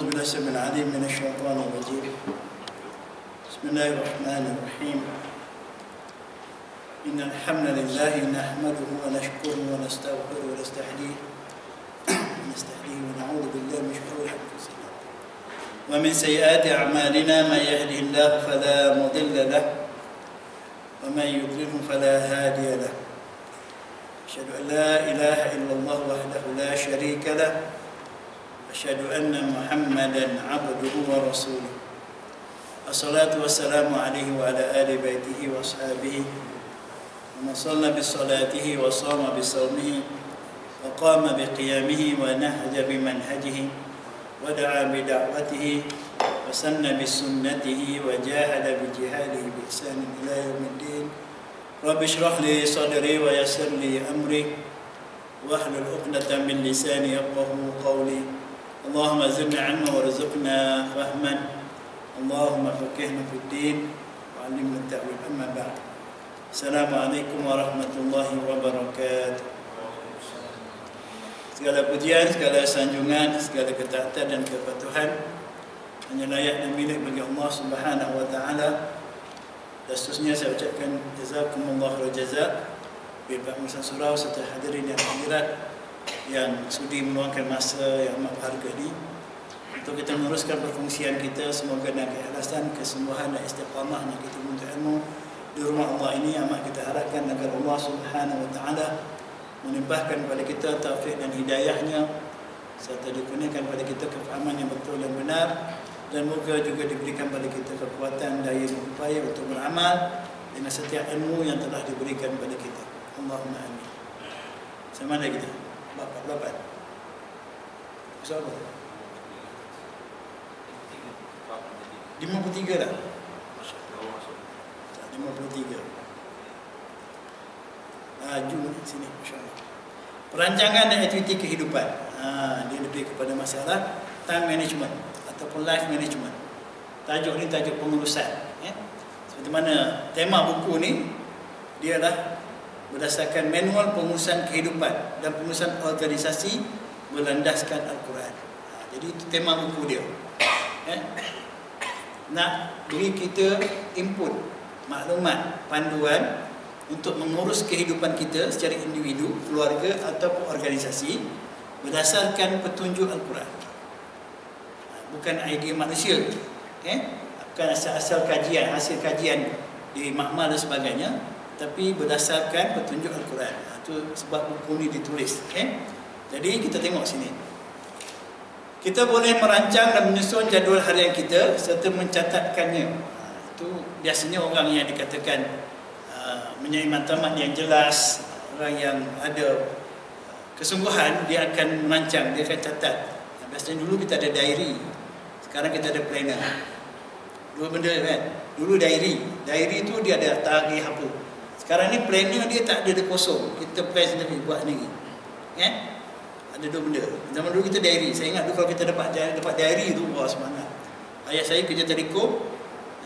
أعوذ بالله السميع العليم من الشيطان الرجيم. بسم الله الرحمن الرحيم. إن الحمد لله نحمده ونشكره ونستغفره ونستهديه. ونستهديه ونعوذ بالله من شرور أنفسنا. ومن سيئات أعمالنا من يهده الله فلا مضل له ومن يضلله فلا هادي له. أشهد أن لا إله إلا الله وحده لا شريك له. أشهد أن محمدا عبده ورسوله. الصلاة والسلام عليه وعلى آل بيته وأصحابه. ومن صلى بصلاته وصام بصومه وقام بقيامه ونهج بمنهجه ودعا بدعوته وسن بسنته وجاهد بجهاده بإحسان إلى يوم الدين. رب اشرح لي صدري ويسر لي أمري واحلل عقدة من لساني يفقه قولي. اللهم زدنا علما وارزقنا فهما اللهم فقهنا في الدين وعلمنا التأويل أما بعد السلام عليكم ورحمة الله وبركاته Segala pujian, segala sanjungan, segala ketaatan dan kepatuhan hanya layak dan milik bagi Allah Subhanahu wa taala. Dan seterusnya saya ucapkan jazakumullah khair jazak bagi Pak Musa Surau serta hadirin yang hadirat yang sudi meluangkan masa yang amat berharga ini untuk kita meneruskan perfungsian kita semoga dengan keikhlasan, kesembuhan dan istiqamah yang kita menuntut ilmu di rumah Allah ini amat kita harapkan agar Allah Subhanahu wa taala menimpahkan kepada kita taufik dan hidayahnya serta dikurniakan kepada kita kefahaman yang betul dan benar dan moga juga diberikan kepada kita kekuatan daya dan upaya untuk beramal dengan setiap ilmu yang telah diberikan kepada kita. Allahumma amin. Sama ada kita? Bapak, bapak. Siapa? 53 dah. Masya Allah. 53. Laju di sini, Masya Allah. Perancangan dan aktiviti kehidupan. Ha, dia lebih kepada masalah time management ataupun life management. Tajuk ni tajuk pengurusan. Ya? Seperti mana tema buku ni, dia adalah berdasarkan manual pengurusan kehidupan dan pengurusan organisasi berlandaskan Al-Quran. Ha, jadi itu tema buku dia. Ya? Nak beri kita input, maklumat, panduan untuk mengurus kehidupan kita secara individu, keluarga ataupun organisasi berdasarkan petunjuk Al-Quran. Bukan idea manusia. Eh? Bukan asal-asal kajian, hasil kajian di makmal dan sebagainya. Tapi berdasarkan petunjuk Al-Quran. Itu sebab buku ini ditulis. Eh? Jadi kita tengok sini. Kita boleh merancang dan menyusun jadual harian kita serta mencatatkannya. Itu biasanya orang yang dikatakan uh, menyai matlamat yang jelas, orang yang ada kesungguhan, dia akan merancang, dia akan catat. Biasanya dulu kita ada diary, sekarang kita ada planner. Dua benda kan? Dulu diary, diary tu dia ada tarikh apa. Sekarang ni planner dia tak ada dia kosong. Kita plan sendiri, buat sendiri. Eh? Ada dua benda. Zaman dulu kita diary. Saya ingat dulu kalau kita dapat dapat diary tu, wah semangat. Ayah saya kerja telekom,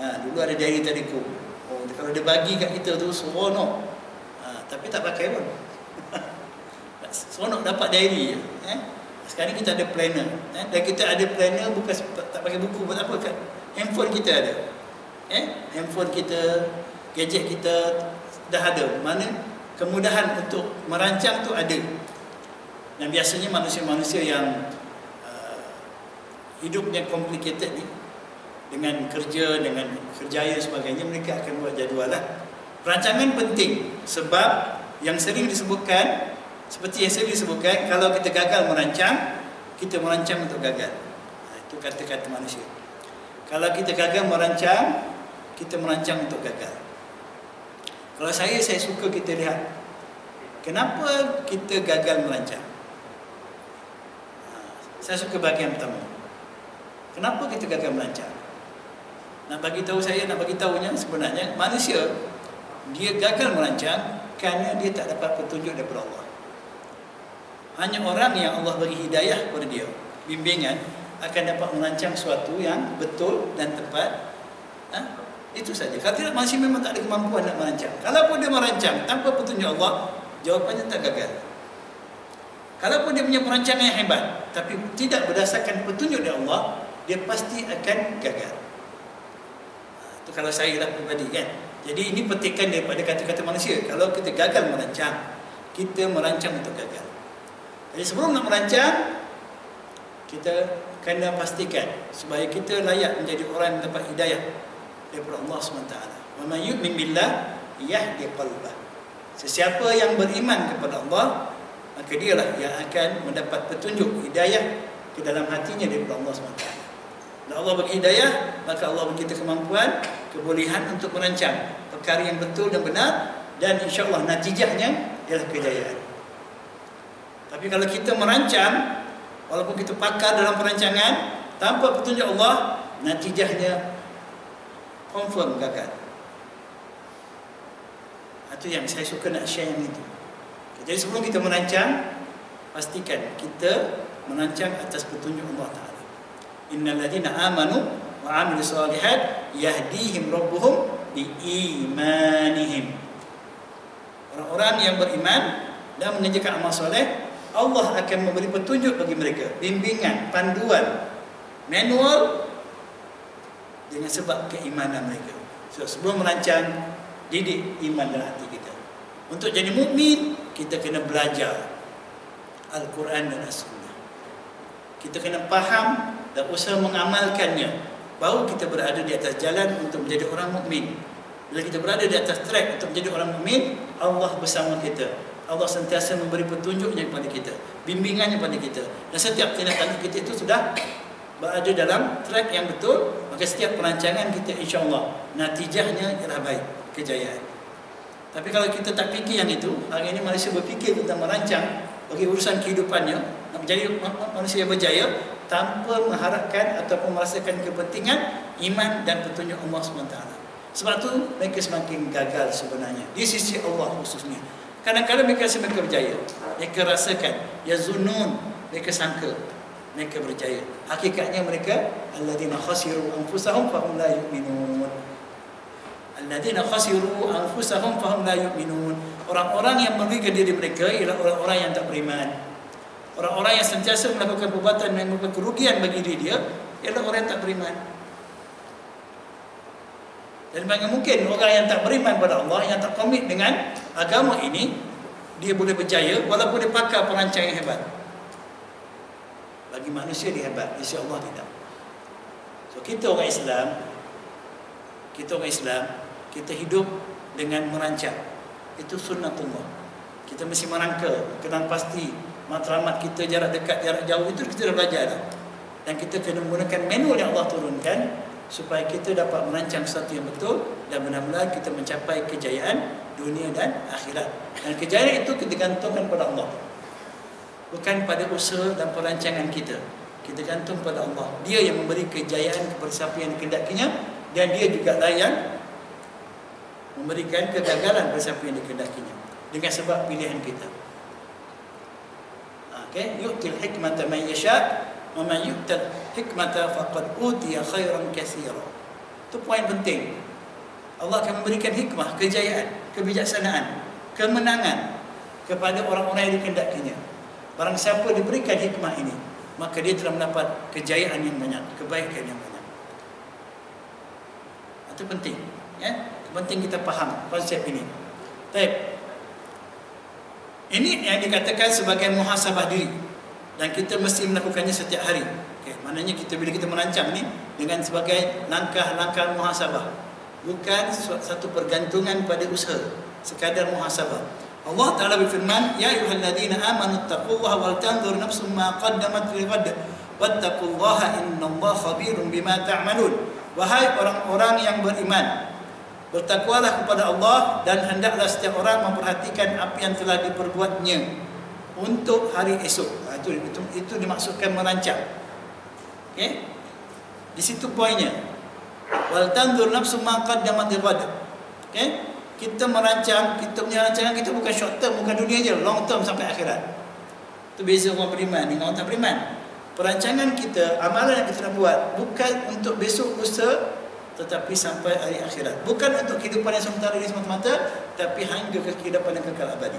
ha, dulu ada diary telekom. Oh, kalau dia bagi kat kita tu, seronok. Ha, tapi tak pakai pun. seronok dapat diary. Eh? Sekarang kita ada planner. Eh? Dan kita ada planner bukan tak pakai buku buat apa kan? Handphone kita ada. Eh? Handphone kita, gadget kita dah ada. Mana kemudahan untuk merancang tu ada. Dan biasanya manusia-manusia yang uh, hidupnya complicated ni dengan kerja, dengan kerjaya sebagainya mereka akan buat jadual lah. Perancangan penting sebab yang sering disebutkan seperti yang sering disebutkan kalau kita gagal merancang, kita merancang untuk gagal. Itu kata-kata manusia. Kalau kita gagal merancang, kita merancang untuk gagal. Kalau saya, saya suka kita lihat kenapa kita gagal merancang. Saya suka bahagian pertama. Kenapa kita gagal merancang? Nak bagi tahu saya, nak bagi tahunya sebenarnya manusia dia gagal merancang kerana dia tak dapat petunjuk daripada Allah. Hanya orang yang Allah bagi hidayah kepada dia, bimbingan akan dapat merancang sesuatu yang betul dan tepat. Ha? Itu saja. Kalau tidak manusia memang tak ada kemampuan nak merancang. Kalaupun dia merancang tanpa petunjuk Allah, jawapannya tak gagal. Kalaupun dia punya perancangan yang hebat tapi tidak berdasarkan petunjuk dari Allah, dia pasti akan gagal. Itu kalau saya lah pribadi kan. Jadi ini petikan daripada kata-kata manusia. Kalau kita gagal merancang, kita merancang untuk gagal. Jadi sebelum nak merancang, kita kena pastikan supaya kita layak menjadi orang yang dapat hidayah daripada Allah SWT. May yu'min billah yahdi qalbah. Sesiapa yang beriman kepada Allah, maka dialah yang akan mendapat petunjuk hidayah ke dalam hatinya daripada Allah SWT. Dan Allah bagi hidayah, maka Allah bagi kita kemampuan, kebolehan untuk merancang perkara yang betul dan benar dan insya-Allah natijahnya ialah kejayaan. Tapi kalau kita merancang walaupun kita pakar dalam perancangan tanpa petunjuk Allah, natijahnya confirm gagal. Itu yang saya suka nak share yang itu. Jadi sebelum kita merancang, pastikan kita merancang atas petunjuk Allah Taala. Innal ladina amanu wa amilus solihat yahdihim rabbuhum bi imanihim. Orang-orang yang beriman dan mengerjakan amal soleh, Allah akan memberi petunjuk bagi mereka, bimbingan, panduan, manual dengan sebab keimanan mereka. So, sebelum merancang didik iman dalam hati kita. Untuk jadi mukmin, kita kena belajar Al-Quran dan As-Sunnah. Kita kena faham dan usaha mengamalkannya. Baru kita berada di atas jalan untuk menjadi orang mukmin. Bila kita berada di atas track untuk menjadi orang mukmin, Allah bersama kita. Allah sentiasa memberi petunjuknya kepada kita, bimbingannya kepada kita. Dan setiap tindakan kita itu sudah berada dalam track yang betul, maka setiap perancangan kita insya-Allah natijahnya ialah baik, kejayaan. Tapi kalau kita tak fikir yang itu, hari ini manusia berfikir tentang merancang bagi urusan kehidupannya, nak menjadi manusia yang berjaya tanpa mengharapkan ataupun merasakan kepentingan iman dan petunjuk Allah SWT. Sebab tu mereka semakin gagal sebenarnya di sisi Allah khususnya. Kadang-kadang mereka rasa mereka berjaya. Mereka rasakan ya zunun, mereka sangka mereka berjaya. Hakikatnya mereka alladzina khasiru anfusahum fa hum la yu'minun. Alladzina khasiru anfusahum fa hum la yu'minun. Orang-orang yang merugikan diri mereka ialah orang-orang yang tak beriman. Orang-orang yang sentiasa melakukan perbuatan yang membuat kerugian bagi diri dia ialah orang yang tak beriman. Dan bagaimana mungkin orang yang tak beriman pada Allah, yang tak komit dengan agama ini, dia boleh berjaya walaupun dia pakar perancang yang hebat. Bagi manusia dia hebat, insya Allah tidak. So kita orang Islam, kita orang Islam, kita hidup dengan merancang. Itu sunnatullah. Kita mesti merangka, kenal pasti matlamat kita jarak dekat, jarak jauh itu kita dah belajar dah. Dan kita kena menggunakan manual yang Allah turunkan supaya kita dapat merancang sesuatu yang betul dan benar-benar kita mencapai kejayaan dunia dan akhirat. Dan kejayaan itu kita gantungkan pada Allah bukan pada usaha dan perancangan kita. Kita gantung pada Allah. Dia yang memberi kejayaan kepada siapa yang dikendakinya dan dia juga lah yang memberikan kegagalan kepada siapa yang dikendakinya dengan sebab pilihan kita. Okey yu'til hikmata man yasha' wa man yu'tal hikmata faqad utiya khairan katsira itu poin penting. Allah akan memberikan hikmah kejayaan kebijaksanaan kemenangan kepada orang-orang yang dikendakinya Barang siapa diberikan hikmah ini, maka dia telah mendapat kejayaan yang banyak, kebaikan yang banyak. Itu penting. Ya? Penting kita faham konsep ini. Baik. Ini yang dikatakan sebagai muhasabah diri dan kita mesti melakukannya setiap hari. Okay. Maknanya kita bila kita merancang ni dengan sebagai langkah-langkah muhasabah. Bukan satu pergantungan pada usaha, sekadar muhasabah. Allah Taala berfirman, "Ya ayyuhalladzina amanu taqullaha wal tanzur nafsum ma qaddamat lighad wattaqullaha innallaha khabirun bima ta'malun." Wahai orang-orang yang beriman, bertakwalah kepada Allah dan hendaklah setiap orang memperhatikan apa yang telah diperbuatnya untuk hari esok itu, itu, itu dimaksudkan merancang. Okey? Di situ poinnya. Wal tanzur nafsu ma qaddamat lighad. Okey? Kita merancang, kita punya rancangan kita bukan short term, bukan dunia je, long term sampai akhirat. Itu beza orang beriman dengan orang tak beriman. Perancangan kita, amalan yang kita nak buat bukan untuk besok lusa tetapi sampai hari akhirat. Bukan untuk kehidupan yang sementara ini semata-mata tapi hingga ke kehidupan yang kekal abadi.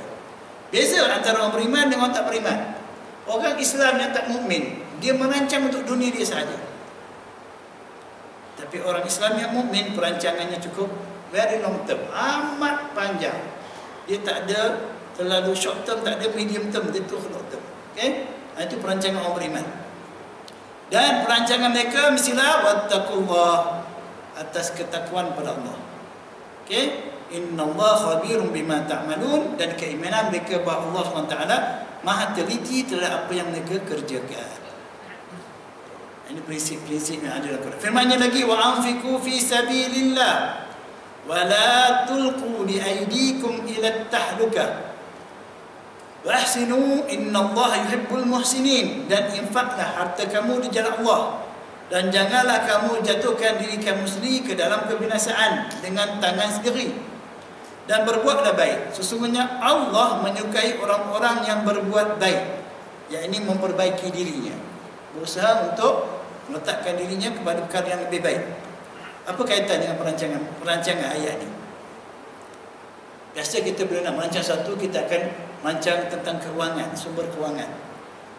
Beza antara orang beriman dengan orang tak beriman. Orang Islam yang tak mukmin, dia merancang untuk dunia dia sahaja. Tapi orang Islam yang mukmin perancangannya cukup very long term, amat panjang. Dia tak ada terlalu short term, tak ada medium term, dia tu long term. Okey? Itu perancangan orang beriman. Dan perancangan mereka mestilah wattaqullah atas ketakwaan pada Allah. Okey? Allah khabirum bima ta'malun dan keimanan mereka bahawa Allah SWT Maha teliti terhadap apa yang mereka kerjakan. Ini prinsip-prinsip yang ada dalam Quran. Firman-Nya lagi wa anfiqu fi sabilillah tulqu bi aydikum ila at-tahluka. Wa ahsinu innallaha yuhibbul muhsinin. Dan infaklah harta kamu di jalan Allah. Dan janganlah kamu jatuhkan diri kamu sendiri ke dalam kebinasaan dengan tangan sendiri. Dan berbuatlah baik. Sesungguhnya Allah menyukai orang-orang yang berbuat baik. Yakni memperbaiki dirinya. Berusaha untuk meletakkan dirinya kepada perkara yang lebih baik. Apa kaitan dengan perancangan perancangan ayat ini? Biasa kita bila nak merancang satu, kita akan merancang tentang keuangan, sumber keuangan.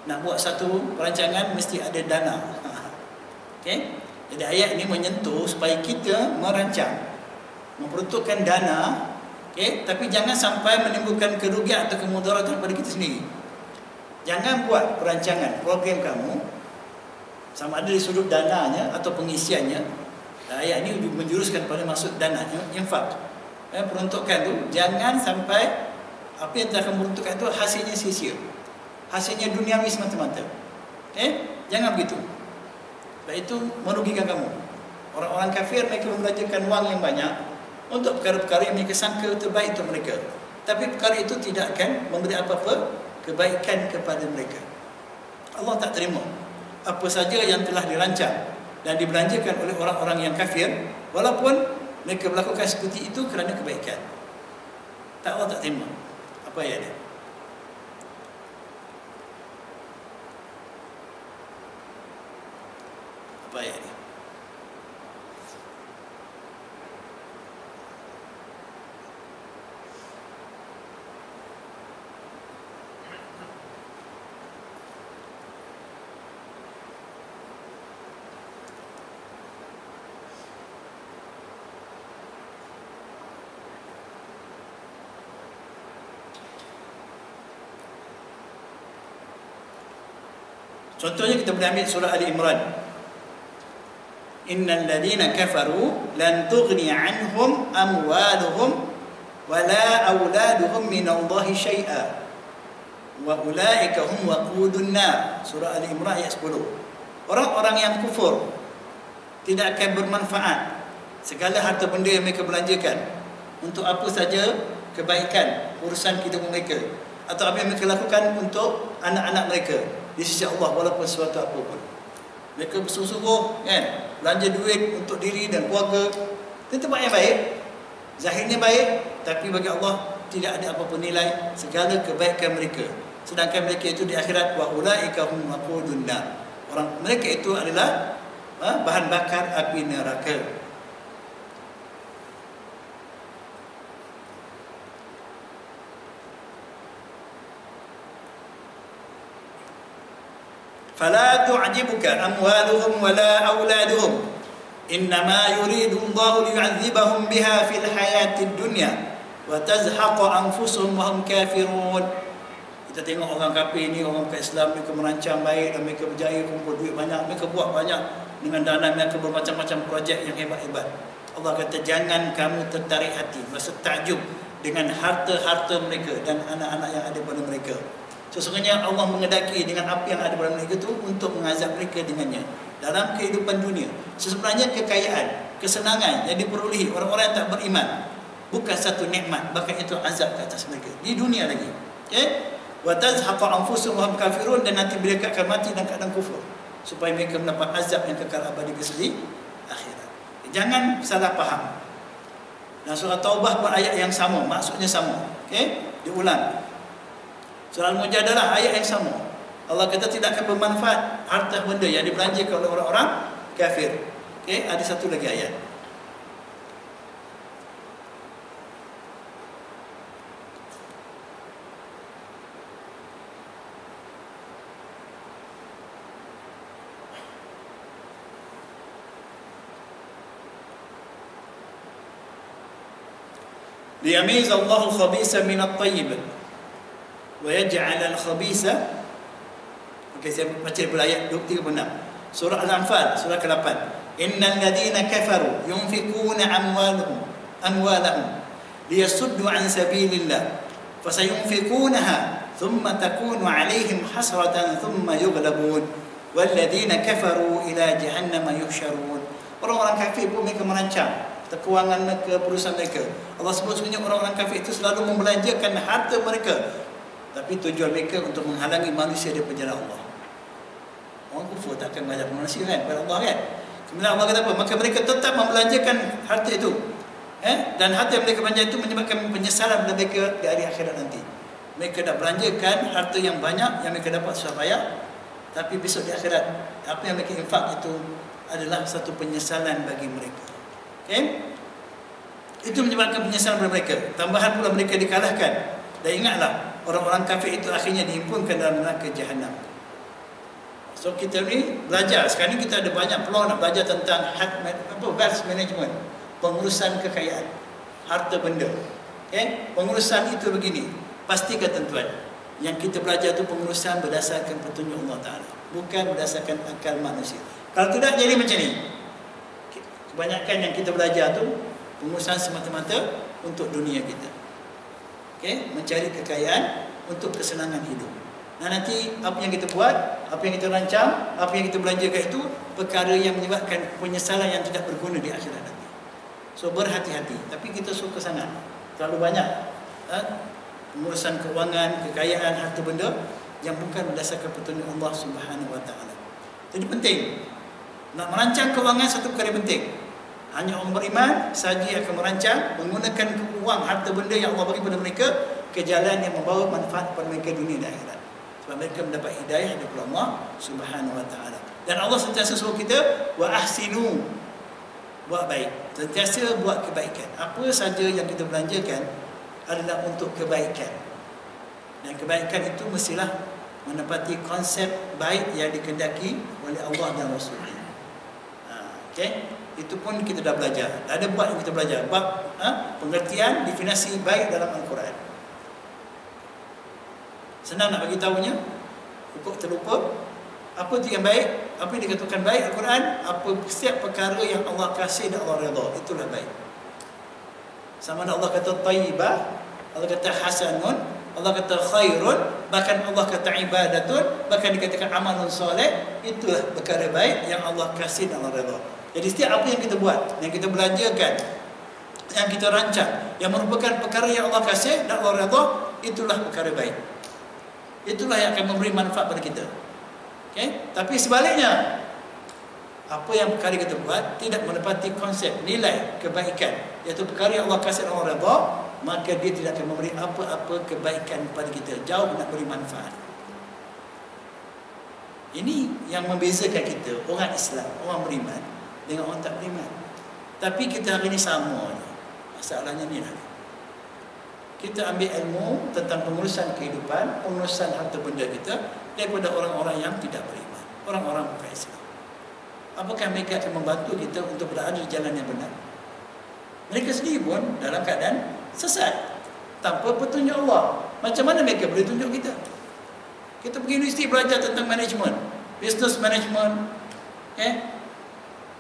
Nak buat satu perancangan mesti ada dana. Okey? Jadi ayat ini menyentuh supaya kita merancang memperuntukkan dana, okey, tapi jangan sampai menimbulkan kerugian atau kemudaratan pada kita sendiri. Jangan buat perancangan program kamu sama ada di sudut dananya atau pengisiannya ayat ini menjuruskan pada maksud dananya infak. Eh, peruntukan tu jangan sampai apa yang telah kamu peruntukkan itu hasilnya sia-sia. Hasilnya duniawi semata-mata. Eh jangan begitu. Sebab itu merugikan kamu. Orang-orang kafir mereka membelanjakan wang yang banyak untuk perkara-perkara yang mereka sangka terbaik untuk mereka. Tapi perkara itu tidak akan memberi apa-apa kebaikan kepada mereka. Allah tak terima apa saja yang telah dirancang dan dibelanjakan oleh orang-orang yang kafir walaupun mereka melakukan seperti itu kerana kebaikan. Tak Allah tak terima. Apa ayat dia? Apa ayat dia Contohnya kita boleh ambil surah Ali Imran. Innal ladina kafaru lan tughni anhum amwaluhum wala auladuhum min Allah syai'a. Wa ulaika hum waqudun nar. Surah Ali Imran ayat 10. Orang-orang yang kufur tidak akan bermanfaat segala harta benda yang mereka belanjakan untuk apa saja kebaikan urusan hidup mereka atau apa yang mereka lakukan untuk anak-anak mereka di sisi Allah walaupun sesuatu apa pun. Mereka bersungguh-sungguh kan belanja duit untuk diri dan keluarga. Itu tempat yang baik. Zahirnya baik tapi bagi Allah tidak ada apa-apa nilai segala kebaikan mereka. Sedangkan mereka itu di akhirat wa ulaika hum waqudun Orang mereka itu adalah ha, bahan bakar api neraka. فلا تعجبك أموالهم ولا أولادهم إنما يريد الله ليعذبهم بها في الحياة الدنيا وتزحق أنفسهم وهم كافرون kita tengok orang kafir ni orang bukan Islam mereka merancang baik dan mereka berjaya kumpul duit banyak mereka buat banyak dengan dana mereka bermacam-macam projek yang hebat-hebat Allah kata jangan kamu tertarik hati rasa takjub dengan harta-harta mereka dan anak-anak yang ada pada mereka Sesungguhnya Allah mengedaki dengan apa yang ada pada mereka itu untuk mengazab mereka dengannya dalam kehidupan dunia. Sebenarnya kekayaan, kesenangan yang diperolehi orang-orang yang tak beriman bukan satu nikmat, bahkan itu azab ke atas mereka di dunia lagi. Okey? Wa tazhaqa anfusuhum wa kafirun dan nanti mereka akan mati dalam keadaan kufur supaya mereka mendapat azab yang kekal abadi ke akhirat. Jangan salah faham. Dan surah Taubah pun ayat yang sama, maksudnya sama. Okey? Diulang. Surah Al-Mujadalah ayat yang sama. Allah kata tidak akan bermanfaat harta benda yang dibelanjakan oleh orang-orang kafir. Okey, ada satu lagi ayat. Liyamiz Allahul Khabisa minat tayyibah wa yaj'al al-khabisa. Okey saya baca daripada ayat 36 surah Al-Anfal surah ke-8 innal ladina kafaru yunfikuna amwalahum amwalahum liyasuddu an sabilillah. Fasayunfikunaha thumma takunu alaihim hasratan thumma yughlabun. Walladina kafaru ila jahannama yuhsyarun. Orang-orang kafir pun mereka merancang keuangan mereka, perusahaan mereka. Allah sebut sebenarnya orang-orang kafir itu selalu membelanjakan harta mereka. Tapi tujuan mereka untuk menghalangi manusia daripada jalan Allah. Orang kufur tak akan manusia kan kepada Allah kan. Kemudian Allah kata apa? Maka mereka tetap membelanjakan harta itu. Eh? Dan harta yang mereka belanja itu menyebabkan penyesalan pada mereka di hari akhirat nanti. Mereka dah belanjakan harta yang banyak yang mereka dapat susah payah. Tapi besok di akhirat, apa yang mereka infak itu adalah satu penyesalan bagi mereka. Okay? Itu menyebabkan penyesalan kepada mereka. Tambahan pula mereka dikalahkan. Dan ingatlah, orang-orang kafir itu akhirnya dihimpunkan dalam neraka jahanam. So kita ni belajar. Sekarang ni kita ada banyak peluang nak belajar tentang hak apa wealth management, pengurusan kekayaan, harta benda. Okay? Pengurusan itu begini. Pastikan tuan yang kita belajar itu pengurusan berdasarkan petunjuk Allah Taala, bukan berdasarkan akal manusia. Kalau tidak jadi macam ni. Kebanyakan yang kita belajar tu pengurusan semata-mata untuk dunia kita. Okay? Mencari kekayaan untuk kesenangan hidup. Dan nanti apa yang kita buat, apa yang kita rancang, apa yang kita belanjakan itu perkara yang menyebabkan penyesalan yang tidak berguna di akhirat nanti. So berhati-hati. Tapi kita suka sangat. Terlalu banyak ha? pengurusan keuangan, kekayaan, harta benda yang bukan berdasarkan petunjuk Allah Subhanahu Wa Taala. Jadi penting nak merancang keuangan satu perkara penting. Hanya orang beriman saja akan merancang menggunakan uang harta benda yang Allah bagi kepada mereka ke jalan yang membawa manfaat kepada mereka dunia dan akhirat sebab mereka mendapat hidayah daripada Allah Subhanahu wa taala. Dan Allah sentiasa suruh kita wa ahsinu buat baik. Sentiasa buat kebaikan. Apa saja yang kita belanjakan adalah untuk kebaikan. Dan kebaikan itu mestilah menepati konsep baik yang dikendaki oleh Allah dan Rasul. Ha, okay? Itu pun kita dah belajar. Ada buat yang kita belajar. Bab ha? pengertian definisi baik dalam Al-Quran. Senang nak bagi tahunya. Pokok terlupa. Apa tu yang baik? Apa yang dikatakan baik Al-Quran? Apa setiap perkara yang Allah kasih dan Allah redha. Itulah baik. Sama ada Allah kata tayyibah, Allah kata hasanun, Allah kata khairun, bahkan Allah kata ibadatun, bahkan dikatakan amalun soleh, itulah perkara baik yang Allah kasih dan Allah redha. Jadi setiap apa yang kita buat, yang kita belanjakan, yang kita rancang, yang merupakan perkara yang Allah kasih dan Allah redha, itulah perkara baik. Itulah yang akan memberi manfaat pada kita. Okay? Tapi sebaliknya, apa yang perkara kita buat tidak menepati konsep nilai kebaikan iaitu perkara yang Allah kasih orang redha maka dia tidak akan memberi apa-apa kebaikan kepada kita jauh nak beri manfaat ini yang membezakan kita orang Islam orang beriman dengan orang tak beriman tapi kita hari ini sama masalahnya ni lah kita ambil ilmu tentang pengurusan kehidupan, pengurusan harta benda kita daripada orang-orang yang tidak beriman, orang-orang bukan Islam. Apakah mereka akan membantu kita untuk berada di jalan yang benar? Mereka sendiri pun dalam keadaan sesat tanpa petunjuk Allah. Macam mana mereka boleh tunjuk kita? Kita pergi universiti belajar tentang management, business management, eh,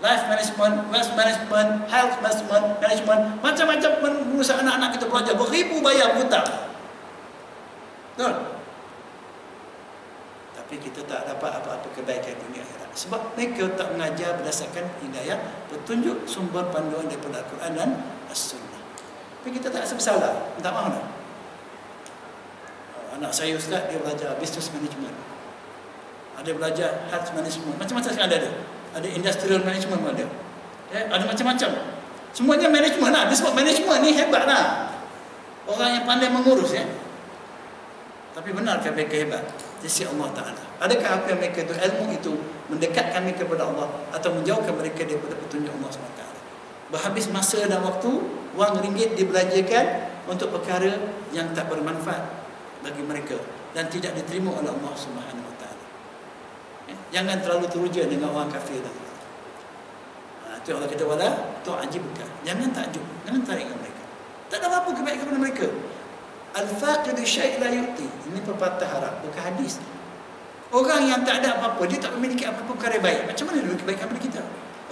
life management, wealth management, health management, management, macam-macam pengurusan anak-anak kita belajar beribu bayar hutang. Betul? Tapi kita tak dapat apa-apa kebaikan dunia akhirat. Sebab mereka tak mengajar berdasarkan hidayah, petunjuk sumber panduan daripada Al-Quran dan As-Sunnah. Tapi kita tak rasa bersalah. Tak mahu tak? Anak saya Ustaz, dia belajar business management. Ada belajar health management. Macam-macam sekarang ada. ada ada industrial management ada. Eh, ada macam-macam. Semuanya management lah. Dia sebut management ni hebat lah orang yang pandai mengurus ya tapi benarkah mereka hebat? Di sisi Allah Ta'ala. Adakah apa yang mereka itu ilmu itu mendekatkan mereka kepada Allah atau menjauhkan mereka daripada petunjuk Allah SWT berhabis masa dan waktu wang ringgit dibelanjakan untuk perkara yang tak bermanfaat bagi mereka dan tidak diterima oleh Allah Subhanahu Jangan terlalu teruja dengan orang kafir tadi. Ha, itu Allah kata wala tu'ajibka. Jangan takjub, jangan tarik mereka. Tak ada apa-apa kebaikan kepada mereka. Al-faqidu syai' la yu'ti. Ini pepatah Arab, bukan hadis. Orang yang tak ada apa-apa, dia tak memiliki apa-apa perkara baik. Macam mana dia kebaikan kepada kita?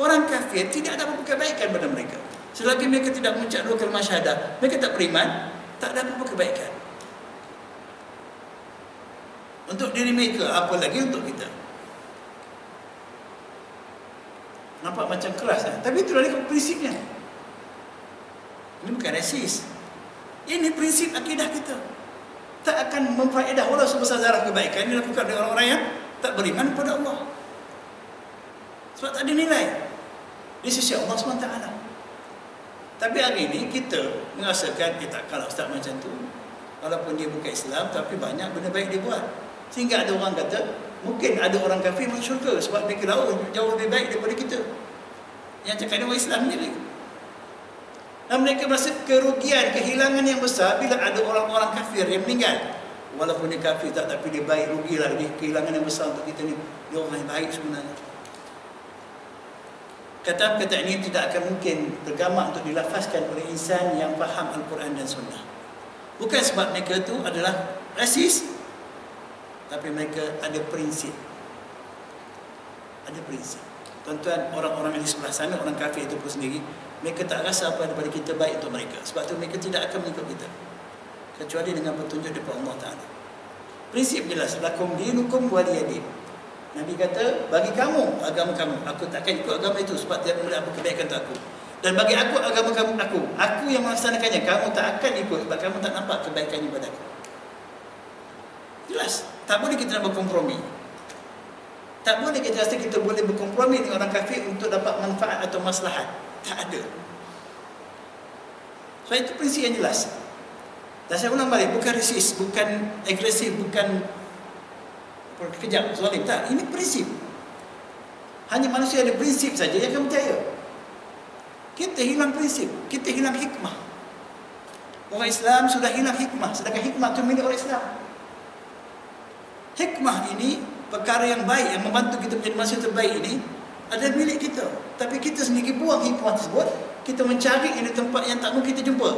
Orang kafir tidak ada apa-apa kebaikan pada mereka. Selagi mereka tidak mengucap dua kalimah syahadah, mereka tak beriman, tak ada apa-apa kebaikan. Untuk diri mereka, apa lagi untuk kita? Nampak macam keras kan? Tapi itu adalah prinsipnya. Ini bukan rasis. Ini prinsip akidah kita. Tak akan memfaedah walau sebesar zarah kebaikan dilakukan oleh orang-orang yang tak beriman kepada Allah. Sebab tak ada nilai. Di sisi Allah SWT. Tapi hari ini kita merasakan kita eh, kalau ustaz macam tu walaupun dia bukan Islam tapi banyak benda baik dia buat. Sehingga ada orang kata mungkin ada orang kafir masuk syurga sebab mereka jauh, jauh lebih baik daripada kita. Yang cakap orang Islam ni. Dan mereka merasa kerugian, kehilangan yang besar bila ada orang-orang kafir yang meninggal. Walaupun dia kafir tak, tapi dia baik, rugilah. Dia kehilangan yang besar untuk kita ni. Dia orang yang baik sebenarnya. Kata-kata ini tidak akan mungkin tergamak untuk dilafazkan oleh insan yang faham Al-Quran dan Sunnah. Bukan sebab mereka itu adalah rasis, tapi mereka ada prinsip. Ada prinsip. Tuan-tuan, orang-orang di sebelah sana, orang kafir itu pun sendiri, mereka tak rasa apa daripada kita baik untuk mereka. Sebab itu mereka tidak akan mengikut kita. Kecuali dengan petunjuk daripada Allah Ta'ala. Prinsip jelas. Lakum dinukum waliyadin. Nabi kata, bagi kamu agama kamu. Aku takkan ikut agama itu sebab tidak memberi apa kebaikan untuk aku. Dan bagi aku agama kamu aku. Aku yang melaksanakannya. Kamu tak akan ikut sebab kamu tak nampak kebaikannya pada aku. Jelas. Tak boleh kita nak berkompromi. Tak boleh kita rasa kita boleh berkompromi dengan orang kafir untuk dapat manfaat atau maslahat. Tak ada. So itu prinsip yang jelas. Dan saya ulang balik, bukan resis, bukan agresif, bukan kejap, zalim. Tak, ini prinsip. Hanya manusia ada prinsip saja yang akan percaya. Kita hilang prinsip, kita hilang hikmah. Orang Islam sudah hilang hikmah, sedangkan hikmah itu milik orang Islam. Hikmah ini perkara yang baik yang membantu kita menjadi manusia terbaik ini ada milik kita. Tapi kita sendiri buang hikmah tersebut, kita mencari di tempat yang tak mungkin kita jumpa.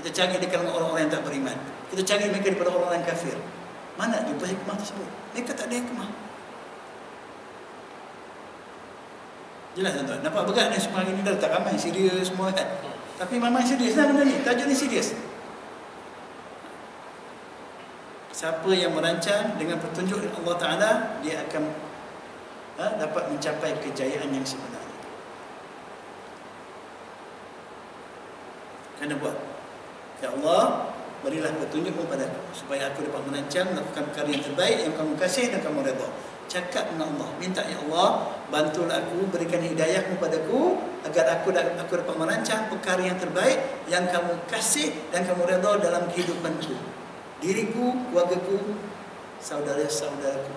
Kita cari di kalangan orang-orang yang tak beriman. Kita cari mereka daripada orang-orang kafir. Mana jumpa hikmah tersebut? Mereka tak ada hikmah. Jelas tuan-tuan. Nampak berat ni semua hari ni dah tak ramai serius semua kan. Tapi memang serius lah benda ni. Tajuk ni serius. Siapa yang merancang dengan petunjuk Allah Ta'ala Dia akan ha, dapat mencapai kejayaan yang sebenarnya. Kena buat. Ya Allah berilah petunjukmu pada aku supaya aku dapat merancang melakukan perkara yang terbaik yang kamu kasih dan kamu redha. Cakap dengan Allah minta ya Allah bantulah aku berikan hidayahmu padaku agar aku aku dapat merancang perkara yang terbaik yang kamu kasih dan kamu redha dalam kehidupanku diriku keluargaku saudara-saudaraku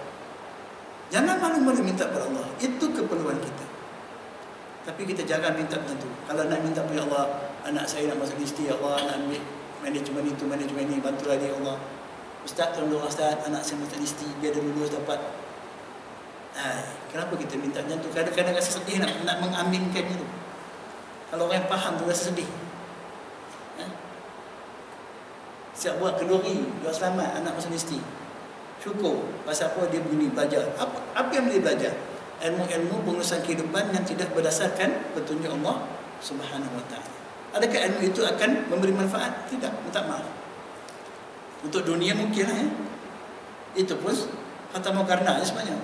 jangan malu-malu minta kepada Allah itu keperluan kita tapi kita jangan minta tentu kalau nak minta kepada Allah anak saya nak masuk universiti ya Allah nak ambil manajemen itu, manajemen ini, bantulah dia Allah. Ustaz, tolong Ustaz, anak saya masuk universiti, biar dia lulus dapat. Hai, kenapa kita minta macam tu? Kadang-kadang rasa sedih nak, nak mengaminkan itu. Kalau orang faham tu rasa sedih. Ha? Siap buat kenduri, buat selamat anak masuk universiti. Syukur. Pasal apa dia begini belajar. Apa, apa yang dia belajar? Ilmu-ilmu pengurusan kehidupan yang tidak berdasarkan petunjuk Allah Subhanahu Wa Taala. Adakah ilmu itu akan memberi manfaat? Tidak, minta maaf. Untuk dunia mungkin ya. Itu pun karena ya sebenarnya.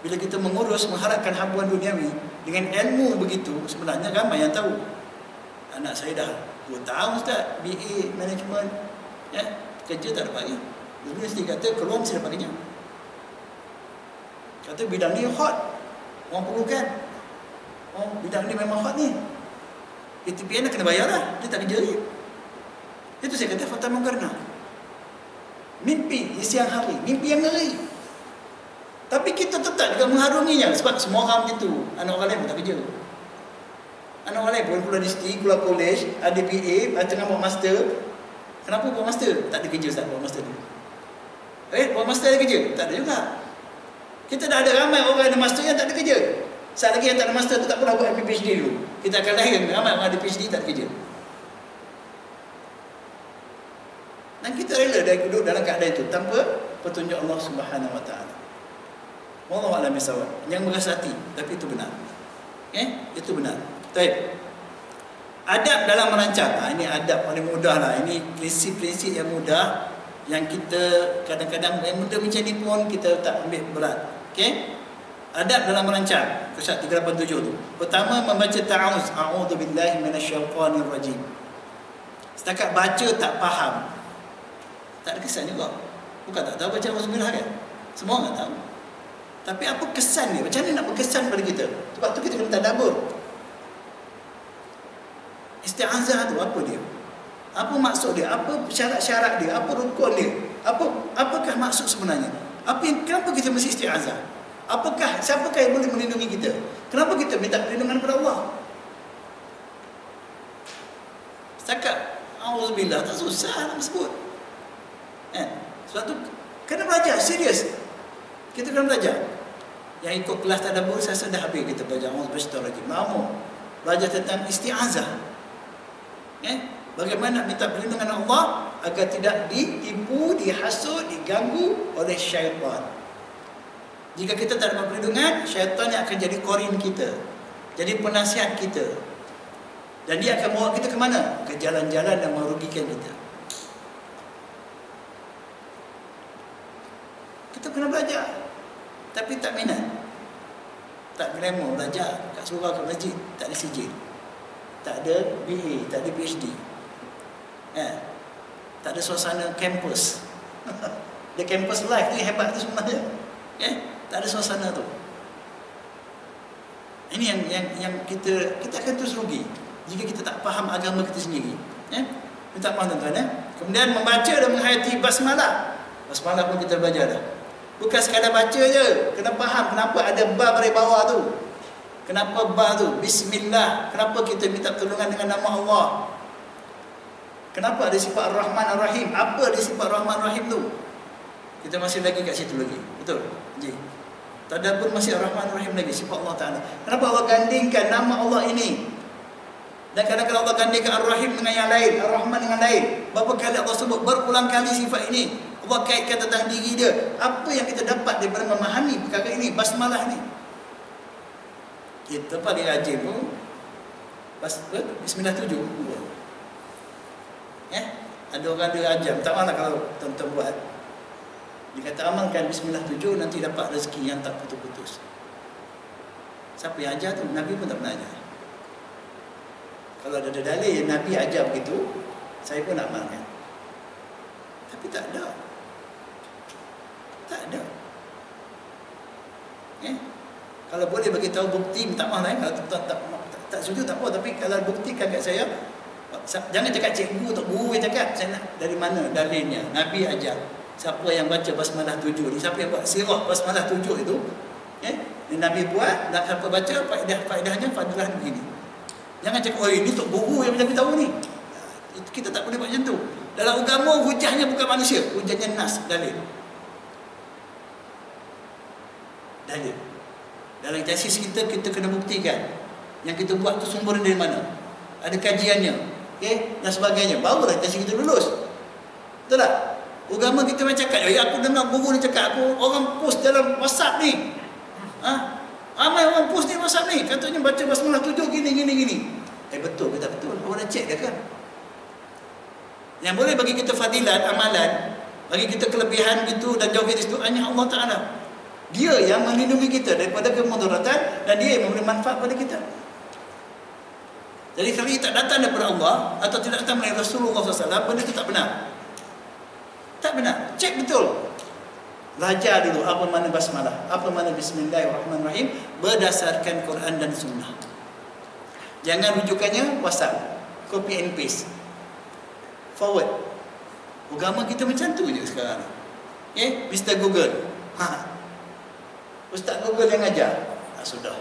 Bila kita mengurus mengharapkan habuan duniawi dengan ilmu begitu sebenarnya ramai yang tahu. Anak saya dah 2 tahun Ustaz BA management ya kerja tak dapat lagi. Universiti kata keluar mesti dapat kerja. Kata bidang ni hot. Orang perlukan. Oh, bidang ni memang hot ni. PTPN kena bayar lah Dia tak kerja lagi Itu saya kata Fata Mungkarna Mimpi di siang hari Mimpi yang ngeri Tapi kita tetap juga mengharunginya Sebab semua orang begitu Anak orang lain pun tak kerja Anak orang lain pun Keluar universiti Keluar college Ada PA Tengah buat master Kenapa buat master? Tak ada kerja Ustaz buat master tu Eh buat master ada kerja? Tak ada juga Kita dah ada ramai orang ada master yang tak ada kerja saat lagi yang tak ada master tu tak pernah buat PhD dulu. Kita akan lahir ramai orang ada PhD tak kerja. Dan kita rela dia duduk dalam keadaan itu tanpa petunjuk Allah Subhanahu Wa Taala. Wallahu a'lam. Yang berasa hati tapi itu benar. Okey, itu benar. Baik. Adab dalam merancang. Ha, ini adab paling mudah lah. Ini prinsip-prinsip yang mudah yang kita kadang-kadang yang muda macam ni pun kita tak ambil berat. Okey? Adab dalam merancang. Kesat 387 tu. Pertama membaca ta'awuz. A'udzu billahi minasyaitonir rajim. Setakat baca tak faham. Tak ada kesan juga. Bukan tak tahu baca auzubillah kan? Semua orang tahu. Tapi apa kesan dia? Macam mana nak berkesan pada kita? Sebab tu kita kena tadabbur. Isti'azah tu apa dia? Apa maksud dia? Apa syarat-syarat dia? Apa rukun dia? Apa apakah maksud sebenarnya? Apa yang, kenapa kita mesti isti'azah? Apakah siapakah yang boleh melindungi kita? Kenapa kita minta perlindungan kepada Allah? Setakat auzubillah tak susah nak sebut. Eh, sebab tu kena belajar serius. Kita kena belajar. Yang ikut kelas tadabbur saya sudah habis kita belajar auzubillah lagi. Mau belajar tentang isti'azah. Eh? Bagaimana minta perlindungan Allah agar tidak ditipu, dihasut, diganggu oleh syaitan. Jika kita tak dapat perlindungan, syaitan yang akan jadi korin kita. Jadi penasihat kita. Dan dia akan bawa kita ke mana? Ke jalan-jalan yang merugikan kita. Kita kena belajar. Tapi tak minat. Tak glamour belajar kat surau kat masjid. Tak ada sijil tak ada BA, tak ada PhD. Eh, tak ada suasana kampus. The campus life tu hebat tu sebenarnya. Eh, tak ada suasana tu. Ini yang yang yang kita kita akan terus rugi jika kita tak faham agama kita sendiri. Eh, minta maaf tuan-tuan eh. Kemudian membaca dan menghayati basmalah. Basmalah pun kita belajar dah. Bukan sekadar baca je, kena faham kenapa ada ba dari bawah tu. Kenapa ba tu? Bismillah. Kenapa kita minta pertolongan dengan nama Allah? Kenapa ada sifat Ar-Rahman Ar-Rahim? Apa ada sifat Ar-Rahman Ar-Rahim tu? Kita masih lagi kat situ lagi. Betul? Ji. pun masih Ar-Rahman Ar-Rahim lagi sifat Allah Taala. Kenapa Allah gandingkan nama Allah ini? Dan kadang-kadang Allah gandingkan Ar-Rahim dengan yang lain, Ar-Rahman dengan lain. Berapa kali Allah sebut berulang kali sifat ini? Allah kaitkan tentang diri dia. Apa yang kita dapat daripada memahami perkara ini, basmalah ni? Kita paling rajin pun pas bismillah tujuh. Eh ada orang ada ajam. Tak mana kalau tuan-tuan buat. Dia kata amalkan bismillah tujuh nanti dapat rezeki yang tak putus-putus. Siapa yang ajar tu? Nabi pun tak pernah ajar. Kalau ada dalil yang nabi ajar begitu saya pun nak amalkan. Tapi tak ada. Tak ada. Eh kalau boleh bagi tahu bukti minta maaf lah eh. kalau tak tak, tak, tak, setuju tak apa. Tapi kalau buktikan kat saya jangan cakap cikgu atau guru yang cakap. Saya nak dari mana dalilnya? Nabi ajar. Siapa yang baca basmalah tujuh ni? Siapa yang buat sirah basmalah tujuh itu? Eh nabi buat dan siapa baca faedah faedahnya fadilah begini jangan cakap oh ini tok guru yang macam tahu ni. Kita tak boleh buat macam tu. Dalam agama hujahnya bukan manusia. Hujahnya nas dalil. Dalil dalam tesis kita, kita kena buktikan Yang kita buat tu sumber dari mana Ada kajiannya okay? Dan sebagainya Barulah tesis kita lulus Betul tak? Agama kita macam cakap Ya aku dengar guru ni cakap Aku orang post dalam whatsapp ni ha? Ramai orang post ni whatsapp ni Katanya baca basmalah tujuh gini gini gini Eh betul ke tak betul? Orang dah cek dah kan? Yang boleh bagi kita fadilat, amalan Bagi kita kelebihan itu dan jauh itu Hanya Allah Ta'ala dia yang melindungi kita daripada kemudaratan dan dia yang memberi manfaat pada kita. Jadi kalau tak datang daripada Allah atau tidak datang dari Rasulullah SAW, benda itu tak benar. Tak benar. Cek betul. Belajar dulu apa mana basmalah, apa mana bismillahirrahmanirrahim berdasarkan Quran dan sunnah. Jangan rujukannya WhatsApp, copy and paste. Forward. Agama kita macam tu je sekarang. Okay? Mr. Google. Ha, Ustaz Google yang ajar. Ah, sudah.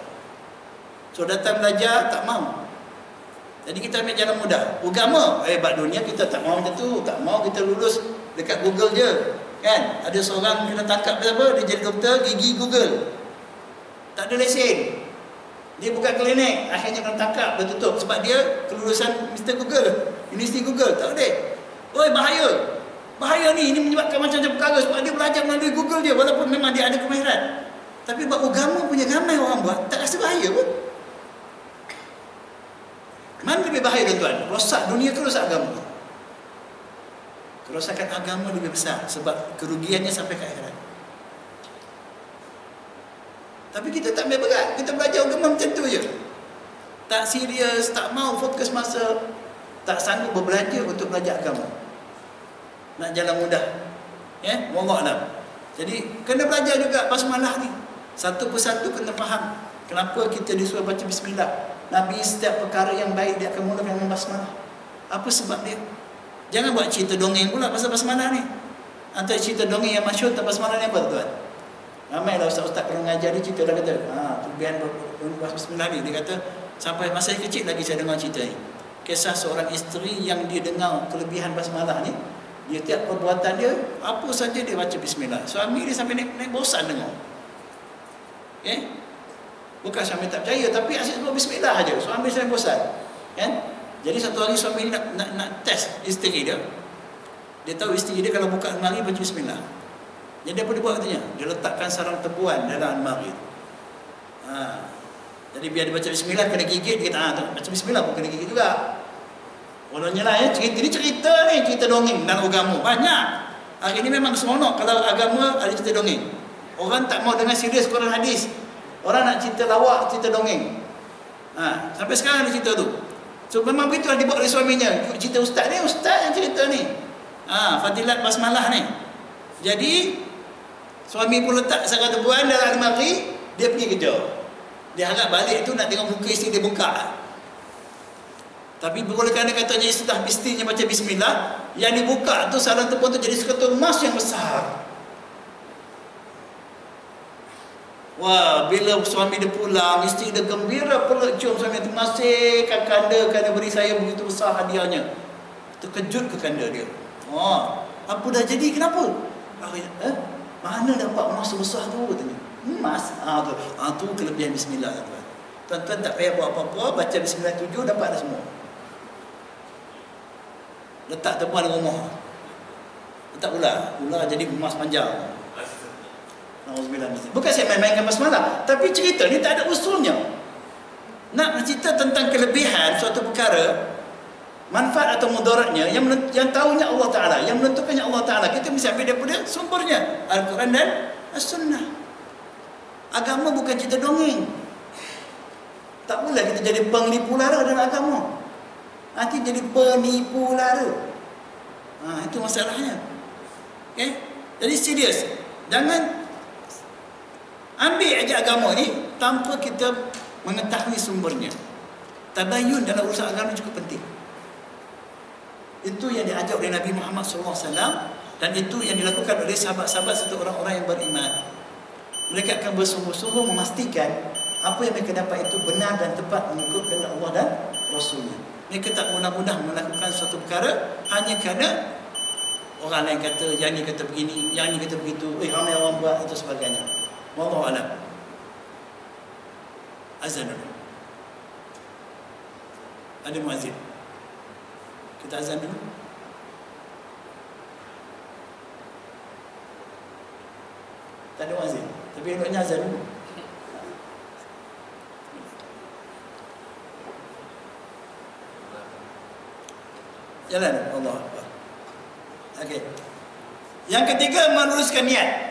So datang belajar tak mau. Jadi kita ambil jalan mudah. Agama, eh dunia kita tak mau macam tu, tak mau kita lulus dekat Google je. Kan? Ada seorang kena tangkap apa? Dia jadi doktor gigi Google. Tak ada lesen. Dia buka klinik, akhirnya kena tangkap, dia tutup sebab dia kelulusan Mr Google, Universiti Google. Tak ada. Oi bahaya. Bahaya ni, ini menyebabkan macam-macam perkara sebab dia belajar melalui Google dia walaupun memang dia ada kemahiran. Tapi buat agama punya ramai orang buat, tak rasa bahaya pun. Mana lebih bahaya tuan-tuan? Rosak dunia ke rosak agama? Kerosakan agama lebih besar sebab kerugiannya sampai ke akhirat. Tapi kita tak ambil berat. Kita belajar agama macam tu je. Tak serius, tak mau fokus masa, tak sanggup berbelanja untuk belajar agama. Nak jalan mudah. Ya, yeah? Allah Jadi kena belajar juga basmalah ni. Satu persatu kena faham kenapa kita disuruh baca bismillah. Nabi setiap perkara yang baik dia akan mulakan dengan basmalah. Apa sebab dia? Jangan buat cerita dongeng pula pasal basmalah ni. Antara cerita dongeng yang masyhur tentang basmalah ni apa tuan? Ramai lah ustaz-ustaz kalau mengajar dia cerita dah kata ha, kelebihan bismillah ni dia kata sampai masa kecil lagi saya dengar cerita ni kisah seorang isteri yang dia dengar kelebihan basmalah ni dia tiap perbuatan dia apa saja dia baca bismillah suami dia sampai naik, naik bosan dengar okay? bukan suami tak percaya tapi asyik sebut bismillah aja suami saya bosan kan jadi satu hari suami ni nak, nak, nak test isteri dia dia tahu isteri dia kalau buka almari baca bismillah jadi apa dia buat katanya? Dia letakkan sarang tebuan dalam almari. Ha. Jadi biar dia baca bismillah kena gigit dia kata ah baca bismillah pun kena gigit juga. Walaunya lah ya cerita ini cerita ni cerita dongeng dan agama banyak. Hari ini memang seronok kalau agama ada cerita dongeng. Orang tak mau dengar serius Quran hadis. Orang nak cerita lawak, cerita dongeng. Ha, sampai sekarang ada cerita tu. So memang begitu lah dibuat oleh suaminya. Cerita ustaz ni, ustaz yang cerita ni. Ha, Fadilat Basmalah ni. Jadi Suami pun letak sarang tebuan dalam almari, dia pergi kerja. Dia harap balik tu nak tengok muka isteri dia buka. Tapi boleh kerana katanya sudah istrinya baca bismillah, yang dibuka tu sarang tebuan tu jadi seketul emas yang besar. Wah, bila suami dia pulang, isteri dia gembira peluk cium suami tu masih kanda kanda beri saya begitu besar hadiahnya. Terkejut ke kanda dia. Oh, apa dah jadi? Kenapa? Eh? Mana dapat emas sebesar tu katanya? Emas? Ha, tu. Ha, tu kelebihan bismillah tuan. Tuan-tuan tak payah buat apa-apa, baca bismillah tujuh dapat dah semua. Letak di rumah. Letak pula. Pula jadi emas panjang. Bukan saya main-mainkan basmalah. Tapi cerita ni tak ada usulnya. Nak cerita tentang kelebihan suatu perkara, manfaat atau mudaratnya yang yang tahunya Allah Taala, yang menentukannya Allah Taala. Kita mesti ambil daripada sumbernya, Al-Quran dan As-Sunnah. Agama bukan cerita dongeng. Tak boleh kita jadi penglipu lara dalam agama. Nanti jadi penipu lara. Ha, itu masalahnya. Okay? Jadi serius. Jangan ambil aja agama ni tanpa kita mengetahui sumbernya. Tabayun dalam urusan agama cukup penting. Itu yang diajar oleh Nabi Muhammad SAW dan itu yang dilakukan oleh sahabat-sahabat serta orang-orang yang beriman. Mereka akan bersungguh-sungguh memastikan apa yang mereka dapat itu benar dan tepat mengikut kehendak Allah dan Rasulnya. Mereka tak mudah-mudah melakukan suatu perkara hanya kerana orang lain kata, yang ni kata begini, yang ni kata begitu, eh ramai orang buat itu sebagainya. A'lam. Azan dulu. Ada muazzin. Kita azan dulu. Tak ada wazir. Tapi eloknya azan dulu. Jalan Allah Okey. Yang ketiga meluruskan niat.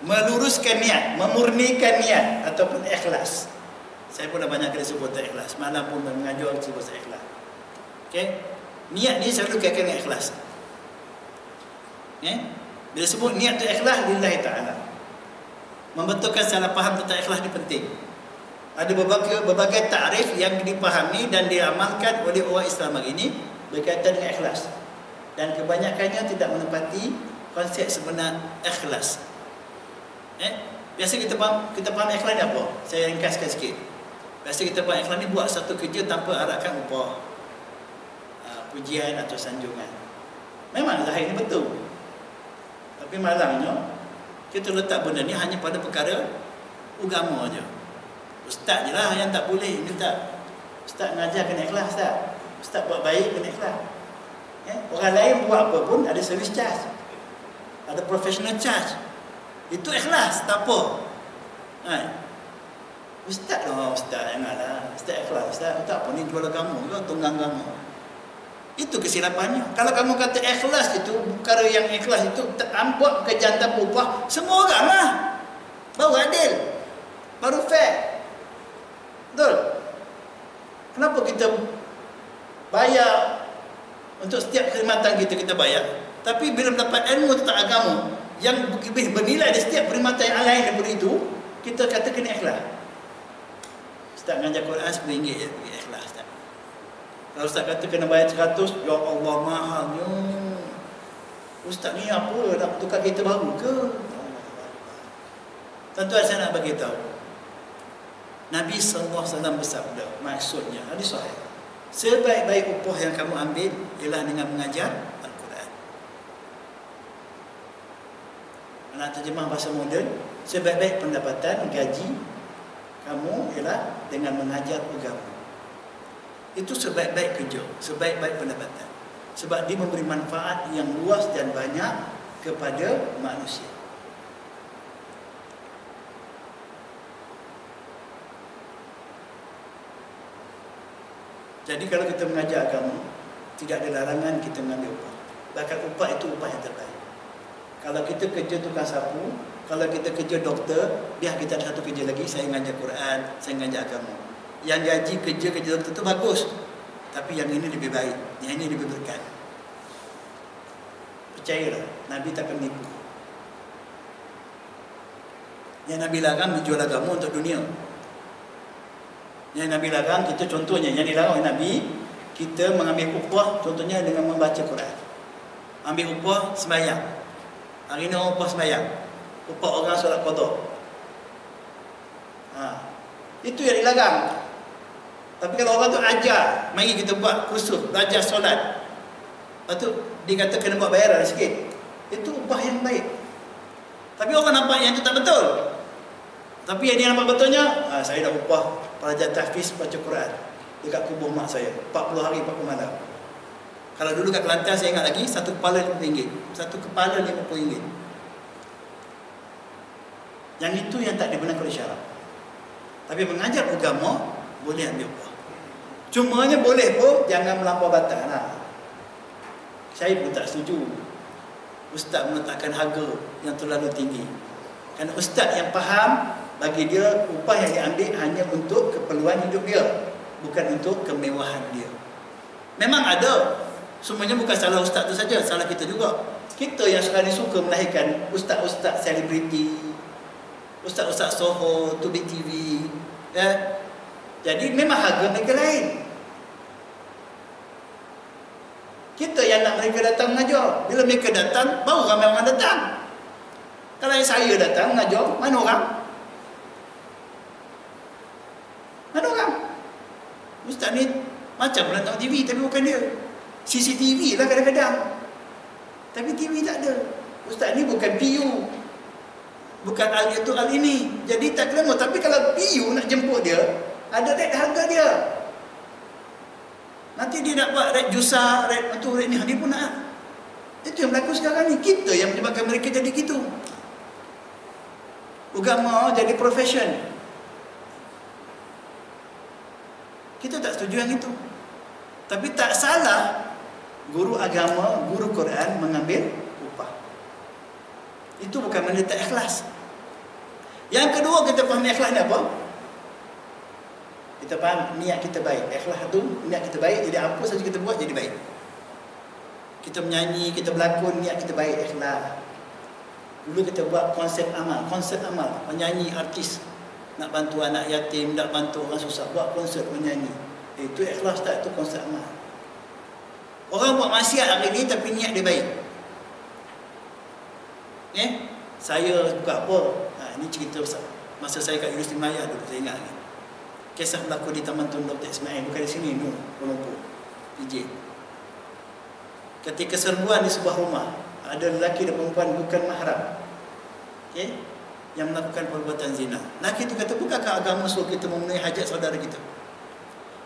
Meluruskan niat, memurnikan niat ataupun ikhlas. Saya pun dah banyak kali sebut ikhlas. Malam pun mengajar sebut ikhlas. Okey. Niat ni selalu kaitan dengan ikhlas. Ya? Bila sebut niat tu ikhlas lillahi taala. Membetulkan salah faham tentang ikhlas ni penting. Ada berbagai berbagai takrif yang dipahami dan diamalkan oleh orang Islam hari ini berkaitan dengan ikhlas. Dan kebanyakannya tidak menepati konsep sebenar ikhlas. Eh? Biasa kita faham kita faham ikhlas ni apa? Saya ringkaskan sikit. Biasa kita faham ikhlas ni buat satu kerja tanpa harapkan upah pujian atau sanjungan. Memang zahir ini betul. Tapi malangnya kita letak benda ni hanya pada perkara agama aja. Ustaz je lah yang tak boleh minta. Ustaz mengajar kena ikhlas tak? Ustaz buat baik kena ikhlas. Eh? Orang lain buat apa pun ada servis charge. ada professional charge. Itu ikhlas, tak apa. Ha. Ustaz lah, ustaz janganlah. Ustaz ikhlas, ustaz tak apa ni jual kamu ke tunggang kamu. Itu kesilapannya. Kalau kamu kata ikhlas itu, perkara yang ikhlas itu buat kerjaan tanpa upah, semua orang lah. Baru adil. Baru fair. Betul? Kenapa kita bayar untuk setiap khidmatan kita, kita bayar. Tapi bila mendapat ilmu tentang agama, yang lebih bernilai dari setiap perkhidmatan yang lain daripada itu, kita kata kena ikhlas. Ustaz mengajar Quran RM10 je, ikhlas. Kalau Ustaz kata kena bayar 100, ya Allah mahalnya. Ustaz ni apa? Nak tukar kereta baru ke? Tentu saya nak bagi tahu. Nabi SAW bersabda, maksudnya, hadis sahih. Sebaik-baik upah yang kamu ambil ialah dengan mengajar Al-Quran. Anak terjemah bahasa moden, sebaik-baik pendapatan, gaji kamu ialah dengan mengajar agama. Itu sebaik-baik kerja, sebaik-baik pendapatan. Sebab dia memberi manfaat yang luas dan banyak kepada manusia. Jadi kalau kita mengajar agama, tidak ada larangan kita mengambil upah. Bahkan upah itu upah yang terbaik. Kalau kita kerja tukang sapu, kalau kita kerja doktor, biar kita ada satu kerja lagi, saya mengajar Quran, saya mengajar agama. Yang gaji kerja-kerja tertentu bagus tapi yang ini lebih baik yang ini lebih berkat. Percayalah Nabi takkan menipu yang Nabi larang menjual agama untuk dunia. Yang Nabi larang kita contohnya yang dilarang oleh Nabi kita mengambil upah contohnya dengan membaca Quran. Ambil upah sembahyang hari ini upah sembahyang upah orang solat kodok ha. itu yang dilarang tapi kalau orang tu ajar, mari kita buat kursus, belajar solat. Lepas tu, dia kata kena buat bayaran sikit. Itu upah yang baik. Tapi orang nampak yang itu tak betul. Tapi yang dia nampak betulnya, ha, saya dah upah pelajar tahfiz baca Quran. Dekat kubur mak saya. 40 hari, 40 malam. Kalau dulu kat Kelantan, saya ingat lagi, satu kepala RM50. Satu kepala RM50. Yang itu yang tak dibenarkan oleh syarat. Tapi mengajar agama, boleh ambil upah. Cumanya boleh pun jangan melampau batas lah. Saya pun tak setuju. Ustaz meletakkan harga yang terlalu tinggi. Kerana ustaz yang faham bagi dia upah yang diambil hanya untuk keperluan hidup dia. Bukan untuk kemewahan dia. Memang ada. Semuanya bukan salah ustaz tu saja, salah kita juga. Kita yang sekarang suka melahirkan ustaz-ustaz selebriti. Ustaz-ustaz Soho, Tubik TV. Ya, jadi memang harga mereka lain. Kita yang nak mereka datang mengajar. Bila mereka datang, baru ramai orang datang. Kalau saya datang mengajar, mana orang? Mana orang? Ustaz ni macam tengok TV tapi bukan dia. CCTV lah kadang-kadang. Tapi TV tak ada. Ustaz ni bukan PU. Bukan al itu al ini. Jadi tak kena. Tapi kalau PU nak jemput dia, ada rate harga dia. Nanti dia nak buat rate jusa, rate itu, rate ni. Dia pun nak. Itu yang berlaku sekarang ni. Kita yang menyebabkan mereka jadi gitu. Agama jadi profession. Kita tak setuju yang itu. Tapi tak salah guru agama, guru Quran mengambil upah. Itu bukan benda tak ikhlas. Yang kedua kita faham ikhlas ni apa? Kita faham niat kita baik. Ikhlas tu niat kita baik jadi apa saja kita buat jadi baik. Kita menyanyi, kita berlakon, niat kita baik, ikhlas. Dulu kita buat konsep amal, konsep amal, penyanyi artis nak bantu anak yatim, nak bantu orang susah, buat konsep menyanyi. Eh, itu ikhlas tak? Itu konsep amal. Orang buat maksiat hari ni tapi niat dia baik. Eh, saya buka apa? Ha, ini cerita masa saya kat Universiti Maya dulu, saya ingat lagi. Kisah berlaku di Taman Tun Dr. Ismail. Bukan di sini no Kuala Lumpur PJ ketika serbuan di sebuah rumah ada lelaki dan perempuan bukan mahram. Okey? Yang melakukan perbuatan zina. Lelaki itu kata bukankah agama suruh kita memenuhi hajat saudara kita?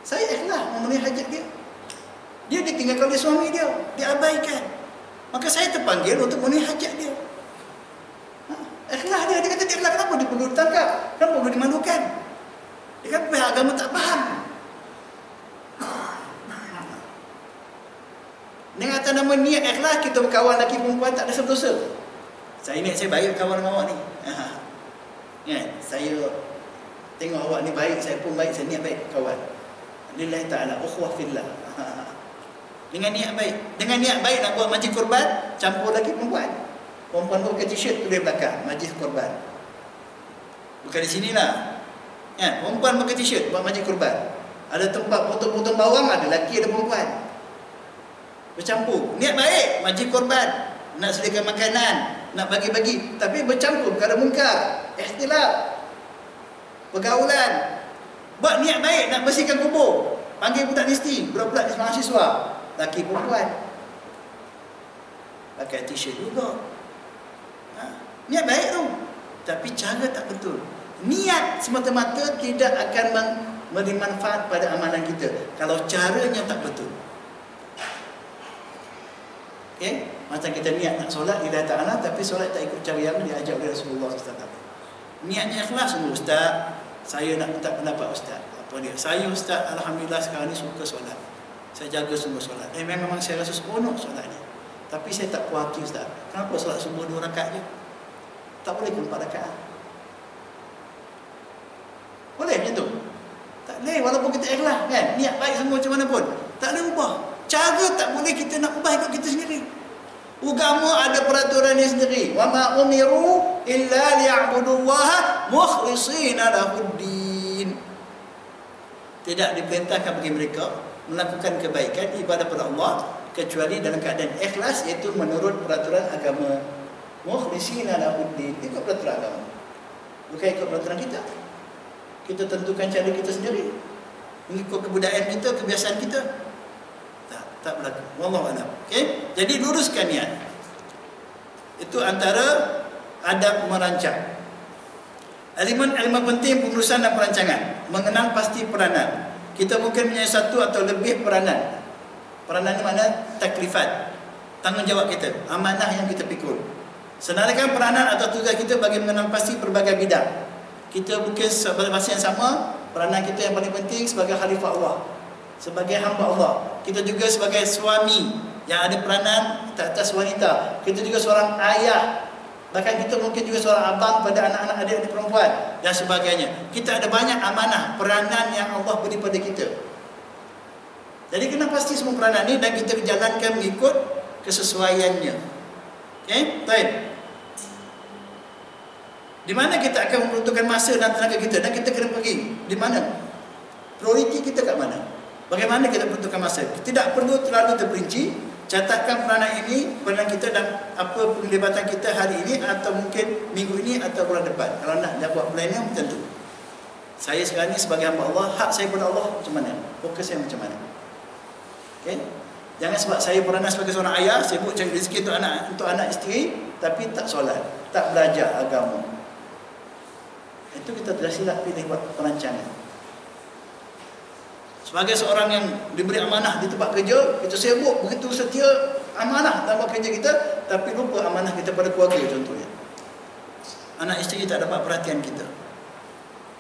Saya ikhlas memenuhi hajat dia dia ditinggalkan oleh suami dia. Diabaikan. Maka saya terpanggil untuk memenuhi hajat dia. Ha? Ikhlas dia. Dia kata, dia kenapa dia perlu ditangkap? Kenapa perlu dimalukan? Dia kan pihak agama tak faham. Dengan atas nama niat ikhlas, kita berkawan lelaki perempuan tak ada sentosa. Saya ni saya baik berkawan dengan awak ni. Ya, saya tengok awak ni baik, saya pun baik, saya niat baik kawan. Lillahi ta'ala, ukhwah fillah. Dengan niat baik. Dengan niat baik nak buat majlis korban, campur lelaki perempuan. Perempuan tu pakai t-shirt tulis belakang, majlis korban. Bukan di sinilah. Ya, perempuan pakai t-shirt buat majlis korban. Ada tempat potong-potong bawang, ada lelaki, ada perempuan bercampur niat baik majlis korban nak sediakan makanan nak bagi-bagi tapi bercampur perkara mungkar ikhtilaf pergaulan buat niat baik nak bersihkan kubur panggil budak mesti budak-budak mahasiswa laki perempuan pakai t-shirt juga ha? niat baik tu tapi cara tak betul niat semata-mata tidak akan memberi manfaat pada amalan kita kalau caranya tak betul Okay? Macam kita niat nak solat ila ta'ala tapi solat tak ikut cara yang diajak oleh Rasulullah SAW. Niatnya ikhlas semua ustaz. Saya nak minta pendapat ustaz. Apa dia? Saya ustaz alhamdulillah sekarang ni suka solat. Saya jaga semua solat. Eh memang saya rasa seronok solat ni. Tapi saya tak puas hati ustaz. Kenapa solat semua dua rakaat je? Tak boleh ke empat rakaat? Boleh macam tu? Tak boleh walaupun kita ikhlas kan? Niat baik semua macam mana pun. Tak boleh ubah. Cara tak boleh kita nak ubah ikut kita sendiri. Agama ada peraturannya sendiri. Wa ma umiru illa liya'budullaha mukhlishina lahuddin. Tidak diperintahkan bagi mereka melakukan kebaikan ibadah kepada Allah kecuali dalam keadaan ikhlas iaitu menurut peraturan agama. Mukhlishina lahuddin. Ikut peraturan agama. Bukan ikut peraturan kita. Kita tentukan cara kita sendiri. Mengikut kebudayaan kita, kebiasaan kita tak berlaku. Wallahu a'lam. Okey. Jadi luruskan niat. Itu antara adab merancang. Elemen-elemen penting pengurusan dan perancangan. Mengenal pasti peranan. Kita mungkin punya satu atau lebih peranan. Peranan ni mana? Taklifat. Tanggungjawab kita. Amanah yang kita pikul. Senaraikan peranan atau tugas kita bagi mengenal pasti berbagai bidang. Kita mungkin sebagai masa yang sama, peranan kita yang paling penting sebagai khalifah Allah sebagai hamba Allah. Kita juga sebagai suami yang ada peranan atas wanita. Kita juga seorang ayah. Bahkan kita mungkin juga seorang abang pada anak-anak adik-adik perempuan dan sebagainya. Kita ada banyak amanah, peranan yang Allah beri pada kita. Jadi kena pasti semua peranan ini dan kita jalankan mengikut kesesuaiannya. Okey, baik. Di mana kita akan memperuntukkan masa dan tenaga kita dan kita kena pergi? Di mana? Prioriti kita kat mana? Bagaimana kita peruntukkan masa? Tidak perlu terlalu terperinci. Catatkan peranan ini, peranan kita dan apa penglibatan kita hari ini atau mungkin minggu ini atau bulan depan. Kalau nak dapat plan yang tentu. Saya sekarang ini sebagai hamba Allah, hak saya kepada Allah macam mana? Fokus saya macam mana? Okay? Jangan sebab saya peranan sebagai seorang ayah, sibuk cari rezeki untuk anak untuk anak isteri, tapi tak solat, tak belajar agama. Itu kita telah silap pilih buat perancangan. Sebagai seorang yang diberi amanah di tempat kerja, kita sibuk begitu setia amanah dalam kerja kita, tapi lupa amanah kita pada keluarga contohnya. Anak isteri tak dapat perhatian kita.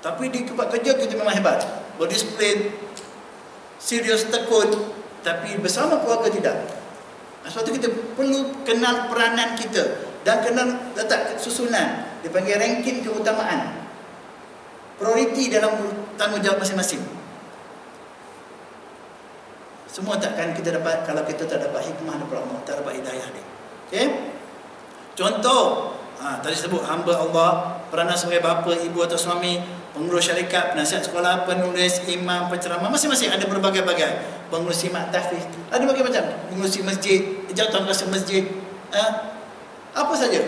Tapi di tempat kerja kita memang hebat. Berdisiplin, serius tekun, tapi bersama keluarga tidak. Sebab itu kita perlu kenal peranan kita dan kenal letak susunan. Dipanggil ranking keutamaan. Prioriti dalam tanggungjawab masing-masing. Semua takkan kita dapat kalau kita tak dapat hikmah daripada Allah, tak dapat hidayah dia. Okey? Contoh, ha, tadi sebut hamba Allah, peranan sebagai bapa, ibu atau suami, pengurus syarikat, penasihat sekolah, penulis, imam, penceramah, masing-masing ada berbagai-bagai. Pengurusi mak tahfiz, ada berbagai macam. Pengurusi masjid, jawatan kuasa masjid, ha? apa saja.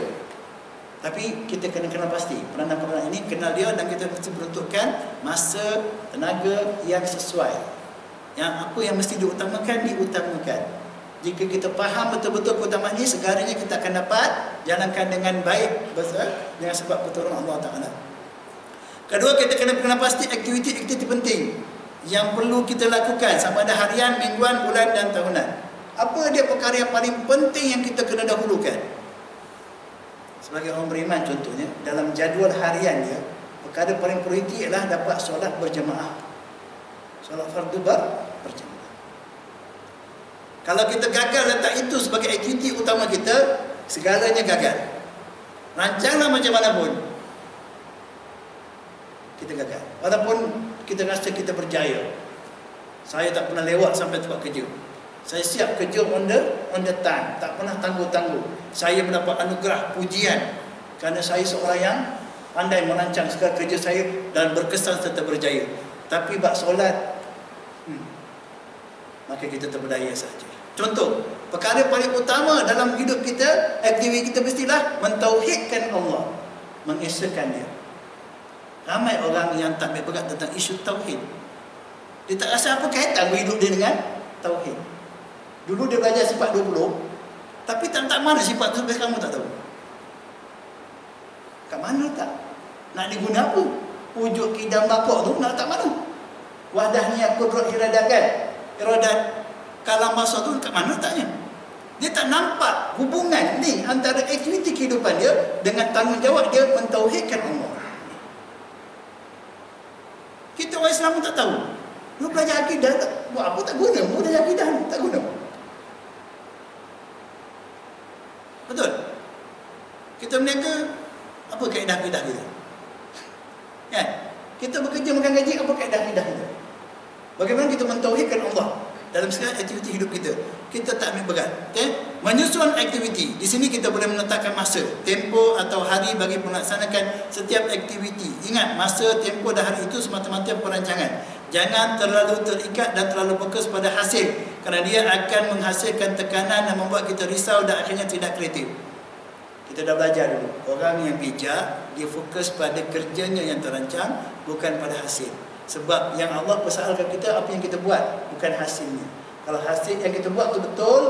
Tapi kita kena kenal pasti peranan-peranan ini, kenal dia dan kita mesti peruntukkan masa, tenaga yang sesuai yang apa yang mesti diutamakan diutamakan jika kita faham betul-betul keutamaan ini segaranya kita akan dapat jalankan dengan baik besar dengan sebab pertolongan Allah Taala. Kedua kita kena kena pasti aktiviti-aktiviti penting yang perlu kita lakukan sama ada harian, mingguan, bulan dan tahunan. Apa dia perkara yang paling penting yang kita kena dahulukan? sebagai orang beriman contohnya dalam jadual harian dia perkara paling prioriti ialah dapat solat berjemaah solat fardu ber kalau kita gagal letak itu sebagai aktiviti utama kita segalanya gagal rancanglah macam mana pun kita gagal walaupun kita rasa kita berjaya saya tak pernah lewat sampai tempat kerja saya siap kerja on the, on the time. Tak pernah tangguh-tangguh. Saya mendapat anugerah pujian. Kerana saya seorang yang pandai merancang segala kerja saya dan berkesan serta berjaya. Tapi bak solat, hmm, maka kita terberdaya saja. Contoh, perkara paling utama dalam hidup kita, aktiviti kita mestilah mentauhidkan Allah. Mengesahkan dia. Ramai orang yang tak berpegang tentang isu tauhid. Dia tak rasa apa kaitan hidup dia dengan tauhid. Dulu dia belajar sifat 20 Tapi tak tak mana sifat tu sampai kamu tak tahu Kat mana tak? Nak diguna apa? Wujud kidam bapak tu nak tak mana? Wadahnya kudrat iradakan Iradat kalam masa tu kat mana taknya? Dia tak nampak hubungan ni antara aktiviti kehidupan dia dengan tanggungjawab dia mentauhidkan Allah. Kita orang Islam pun tak tahu. Lu belajar akidah tak, buat apa tak guna? Mu belajar akidah tak guna. Betul? Kita berniaga, apa kaedah-kaedah kita? Kan? Kita bekerja makan gaji, apa kaedah-kaedah kita? Bagaimana kita mentauhidkan Allah dalam segala aktiviti hidup kita? Kita tak ambil berat. Okay? Menyusun aktiviti. Di sini kita boleh menetapkan masa, tempo atau hari bagi melaksanakan setiap aktiviti. Ingat, masa, tempo dan hari itu semata-mata perancangan. Jangan terlalu terikat dan terlalu fokus pada hasil kerana dia akan menghasilkan tekanan dan membuat kita risau dan akhirnya tidak kreatif. Kita dah belajar dulu. Orang yang bijak, dia fokus pada kerjanya yang terancang bukan pada hasil. Sebab yang Allah persoalkan kita apa yang kita buat, bukan hasilnya. Kalau hasil yang kita buat tu betul,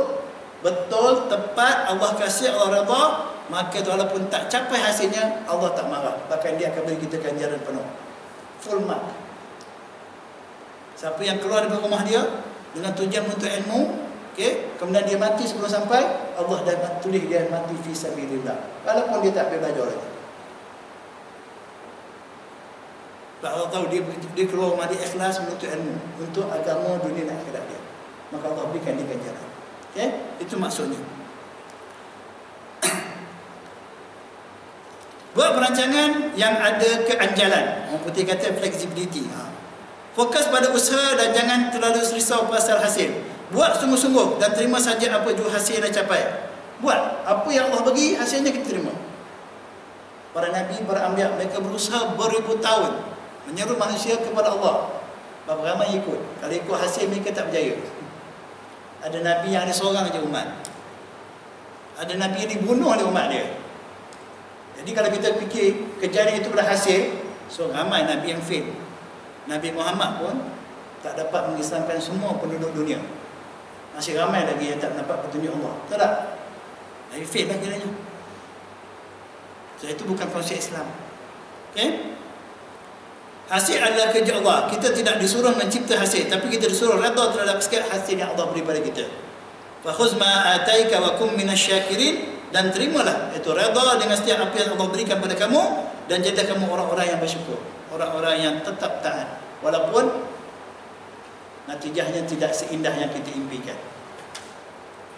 betul, tepat, Allah kasih, Allah redha, maka walaupun tak capai hasilnya, Allah tak marah. Bahkan dia akan beri kita ganjaran penuh. Full mark. Siapa yang keluar dari rumah dia dengan tujuan untuk ilmu, okey, kemudian dia mati sebelum sampai, Allah dah tulis dia mati fi sabilillah. Walaupun dia tak belajar lagi. Allah tahu dia, dia keluar rumah dia ikhlas menuntut ilmu untuk agama dunia dan akhirat dia. Maka Allah berikan dia ganjaran. Okey? Itu maksudnya. Buat perancangan yang ada keanjalan. Orang putih kata flexibility. Ha. Fokus pada usaha dan jangan terlalu risau pasal hasil. Buat sungguh-sungguh dan terima saja apa jua hasil yang capai. Buat apa yang Allah bagi, hasilnya kita terima. Para Nabi, para ambiak, mereka berusaha beribu tahun menyeru manusia kepada Allah. Berapa ramai ikut. Kalau ikut hasil mereka tak berjaya. Ada Nabi yang ada seorang saja umat. Ada Nabi yang dibunuh oleh umat dia. Jadi kalau kita fikir kejadian itu berhasil, so ramai Nabi yang fail. Nabi Muhammad pun tak dapat mengislamkan semua penduduk dunia. Masih ramai lagi yang tak dapat petunjuk Allah. Tak tak? Nabi fail lah kiranya. So itu bukan konsep Islam. Okay? Hasil adalah kerja Allah. Kita tidak disuruh mencipta hasil. Tapi kita disuruh reda terhadap sikit hasil yang Allah beri pada kita. Fakhuz ma ataika wa kum minasyakirin. Dan terimalah. Itu reda dengan setiap apa yang Allah berikan pada kamu. Dan jadi kamu orang-orang yang bersyukur orang-orang yang tetap taat walaupun natijahnya tidak seindah yang kita impikan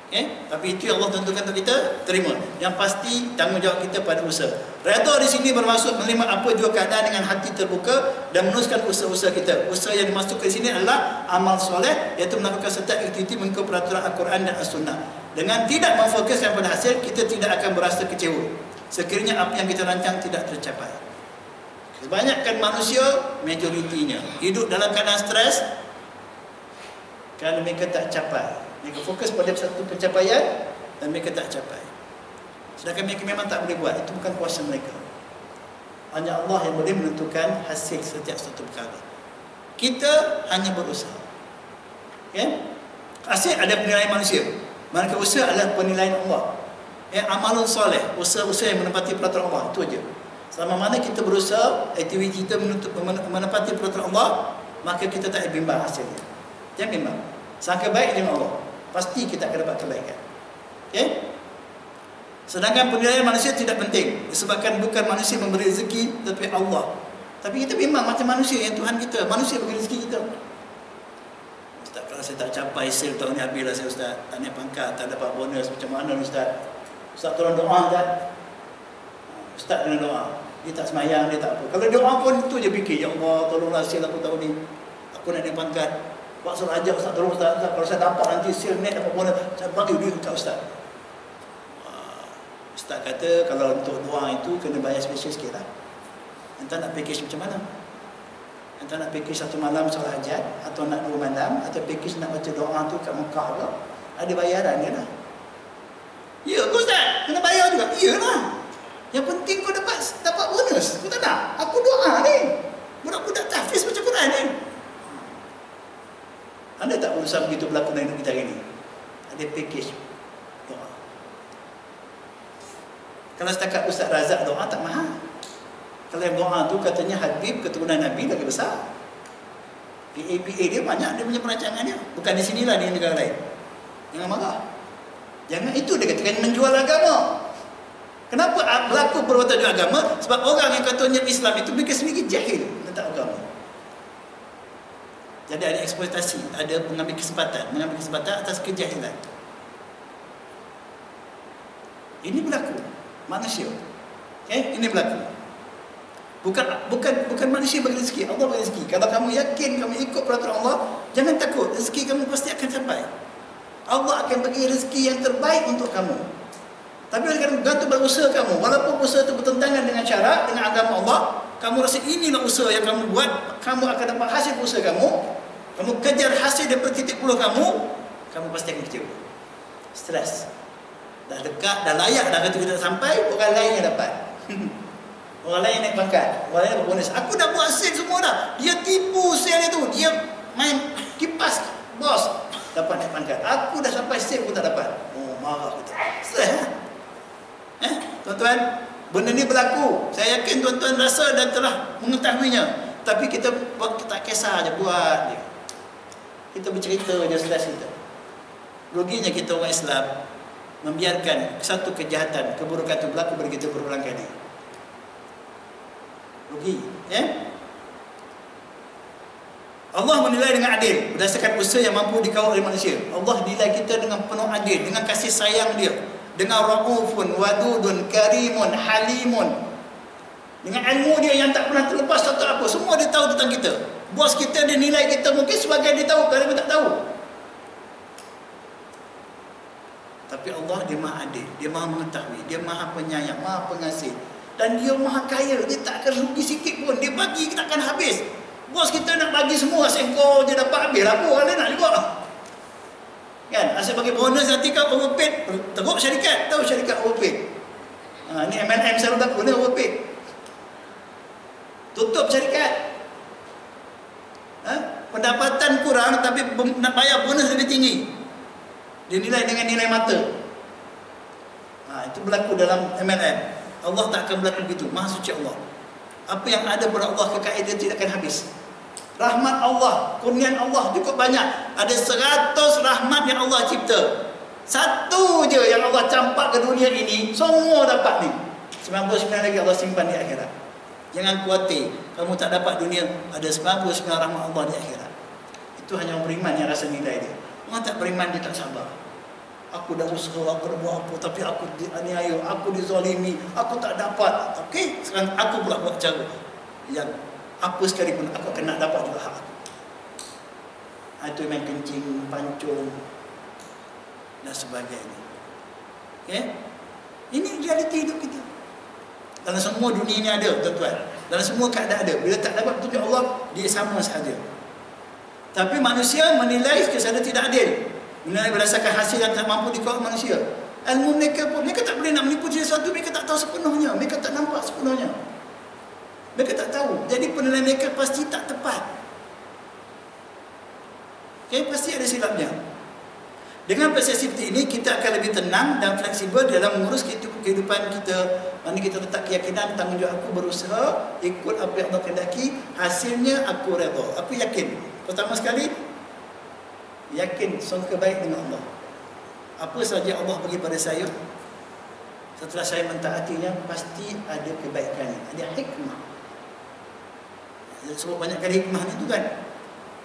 Okay? Tapi itu yang Allah tentukan untuk kita terima. Yang pasti tanggungjawab kita pada usaha. Redha di sini bermaksud menerima apa jua keadaan dengan hati terbuka dan meneruskan usaha-usaha kita. Usaha yang dimasukkan di sini adalah amal soleh iaitu melakukan setiap aktiviti mengikut peraturan Al-Quran dan As-Sunnah. Dengan tidak memfokuskan pada hasil, kita tidak akan berasa kecewa. Sekiranya apa yang kita rancang tidak tercapai. Kebanyakan manusia majoritinya hidup dalam keadaan stres kerana mereka tak capai. Mereka fokus pada satu pencapaian dan mereka tak capai. Sedangkan mereka memang tak boleh buat. Itu bukan kuasa mereka. Hanya Allah yang boleh menentukan hasil setiap satu perkara. Kita hanya berusaha. Okay? Hasil ada penilaian manusia. Manakala usaha adalah penilaian Allah. Eh, amalun soleh. Usaha-usaha yang menepati peraturan Allah. Itu aja. Selama mana kita berusaha, aktiviti kita menutup, menepati peraturan Allah, maka kita tak bimbang hasilnya. Jangan bimbang. Sangka baik dengan Allah. Pasti kita akan dapat kebaikan. Okay? Sedangkan penilaian manusia tidak penting disebabkan bukan manusia memberi rezeki tetapi Allah. Tapi kita memang macam manusia yang Tuhan kita, manusia bagi rezeki kita. Ustaz, kalau saya tak capai sale tahun ni habislah saya Ustaz. Tak naik pangkat, tak dapat bonus macam mana Ustaz? Ustaz tolong doa Ustaz. Ustaz kena doa. Dia tak semayang, dia tak apa. Kalau doa pun itu je fikir, Ya Allah, tolonglah sale aku tahun ni. Aku nak naik pangkat. Pak suruh ajar Ustaz, tolong Ustaz. Ustaz. Kalau saya dapat nanti sale naik dapat bonus, saya bagi duit kat Ustaz. Ustaz kata kalau untuk doa itu kena bayar special sikit lah. Entah nak package macam mana? Entah nak package satu malam solat hajat atau nak dua malam atau package nak baca doa tu kat Mekah ke? Ada bayaran dia lah. Ya ke Ustaz? Kena bayar juga? Ya lah. Yang penting kau dapat dapat bonus. Kau tak nak? Aku doa ni. Budak-budak tahfiz baca Quran ni. Anda tak berusaha begitu berlaku dalam hidup kita hari ni? Ada package doa. Kalau setakat Ustaz Razak doa tak mahal. Kalau yang doa tu katanya Habib keturunan Nabi lagi besar. PAPA dia banyak dia punya perancangan dia. Bukan di sinilah di negara lain. Jangan marah. Jangan itu dia katakan menjual agama. Kenapa berlaku perbuatan agama? Sebab orang yang katanya Islam itu mereka sendiri jahil tentang agama. Jadi ada eksploitasi, ada mengambil kesempatan, mengambil kesempatan atas kejahilan. Ini berlaku manusia. Okay? Ini berlaku. Bukan bukan bukan manusia bagi rezeki, Allah bagi rezeki. Kalau kamu yakin kamu ikut peraturan Allah, jangan takut, rezeki kamu pasti akan sampai. Allah akan bagi rezeki yang terbaik untuk kamu. Tapi gantung pada usaha kamu, walaupun usaha itu bertentangan dengan cara, dengan agama Allah, kamu rasa inilah usaha yang kamu buat, kamu akan dapat hasil usaha kamu, kamu kejar hasil daripada titik puluh kamu, kamu pasti akan kecewa. Stres. Dah dekat, dah layak dah kata kita sampai, orang lain yang dapat. orang lain naik pangkat, orang lain dapat bonus. Aku dah buat sale semua dah. Dia tipu sale itu. Dia main kipas bos dapat naik pangkat. Aku dah sampai sale pun tak dapat. Oh, marah kita. Stres. Ha? Eh, tuan-tuan, benda ni berlaku. Saya yakin tuan-tuan rasa dan telah mengetahuinya. Tapi kita tak kisah aja buat dia. Kita bercerita je stres kita. Ruginya kita orang Islam membiarkan satu kejahatan, keburukan itu berlaku kita berulang kali. Rugi, ya? Allah menilai dengan adil berdasarkan usaha yang mampu dikawal oleh manusia. Allah nilai kita dengan penuh adil, dengan kasih sayang dia, dengan raufun, wadudun, karimun, halimun. Dengan ilmu dia yang tak pernah terlepas satu apa, semua dia tahu tentang kita. Bos kita dia nilai kita mungkin sebagai dia tahu, kalau tak tahu. Tapi Allah dia maha adil, dia maha mengetahui, dia maha penyayang, maha pengasih. Dan dia maha kaya, dia tak akan rugi sikit pun. Dia bagi, kita akan habis. Bos kita nak bagi semua, asyik kau je dapat habis lah pun. Nak juga. Kan? Asyik bagi bonus nanti kau overpaid. Teruk syarikat, tahu syarikat overpaid. Ha, ni MLM selalu berlaku ni overpaid. Tutup syarikat. Pendapatan kurang tapi nak bayar bonus lebih tinggi. Dia nilai dengan nilai mata. Ha, itu berlaku dalam MLM. Allah tak akan berlaku begitu. Maha suci Allah. Apa yang ada pada Allah kekayaan dia tidak akan habis. Rahmat Allah, kurnian Allah cukup banyak. Ada seratus rahmat yang Allah cipta. Satu je yang Allah campak ke dunia ini, semua dapat ni. 99 lagi Allah simpan di akhirat. Jangan khawatir, kamu tak dapat dunia, ada 99 rahmat Allah di akhirat. Itu hanya orang beriman yang rasa nilai dia. Orang tak beriman dia tak sabar. Aku dah usaha, aku dah buat apa Tapi aku dianiaya, aku dizalimi Aku tak dapat Okey, sekarang aku pula buat cara Yang apa sekalipun aku nak dapat juga hak aku ha, Itu main kencing, pancung Dan sebagainya Okey Ini realiti hidup kita Dalam semua dunia ini ada tuan-tuan Dalam semua keadaan ada Bila tak dapat petunjuk Allah Dia sama sahaja Tapi manusia menilai kesadaran tidak adil Menilai berdasarkan hasil yang tak mampu dikawal manusia. Ilmu mereka pun, mereka tak boleh nak menipu sesuatu, mereka tak tahu sepenuhnya. Mereka tak nampak sepenuhnya. Mereka tak tahu. Jadi penilaian mereka pasti tak tepat. Okay, pasti ada silapnya. Dengan persepsi ini, kita akan lebih tenang dan fleksibel dalam mengurus kehidupan kita. Mana kita letak keyakinan, tanggungjawab aku berusaha, ikut apa yang Allah kendaki, hasilnya aku redha. Aku yakin. Pertama sekali, yakin sangka baik dengan Allah. Apa saja Allah bagi pada saya, Setelah saya mentaatinya pasti ada kebaikannya, ada hikmah. Sebab banyak kali hikmah itu kan.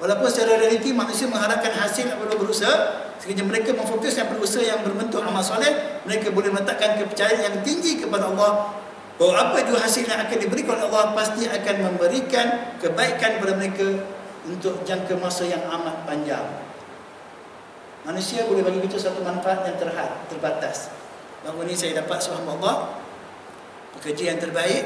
Walaupun secara realiti manusia mengharapkan hasil apabila berusaha, sekiranya mereka memfokuskan berusaha yang berbentuk amal soleh, mereka boleh meletakkan kepercayaan yang tinggi kepada Allah bahawa apa itu hasil yang akan diberikan oleh Allah pasti akan memberikan kebaikan kepada mereka untuk jangka masa yang amat panjang. Manusia boleh bagi kita satu manfaat yang terhad, terbatas. Bahawa ini saya dapat suham Allah, pekerja yang terbaik,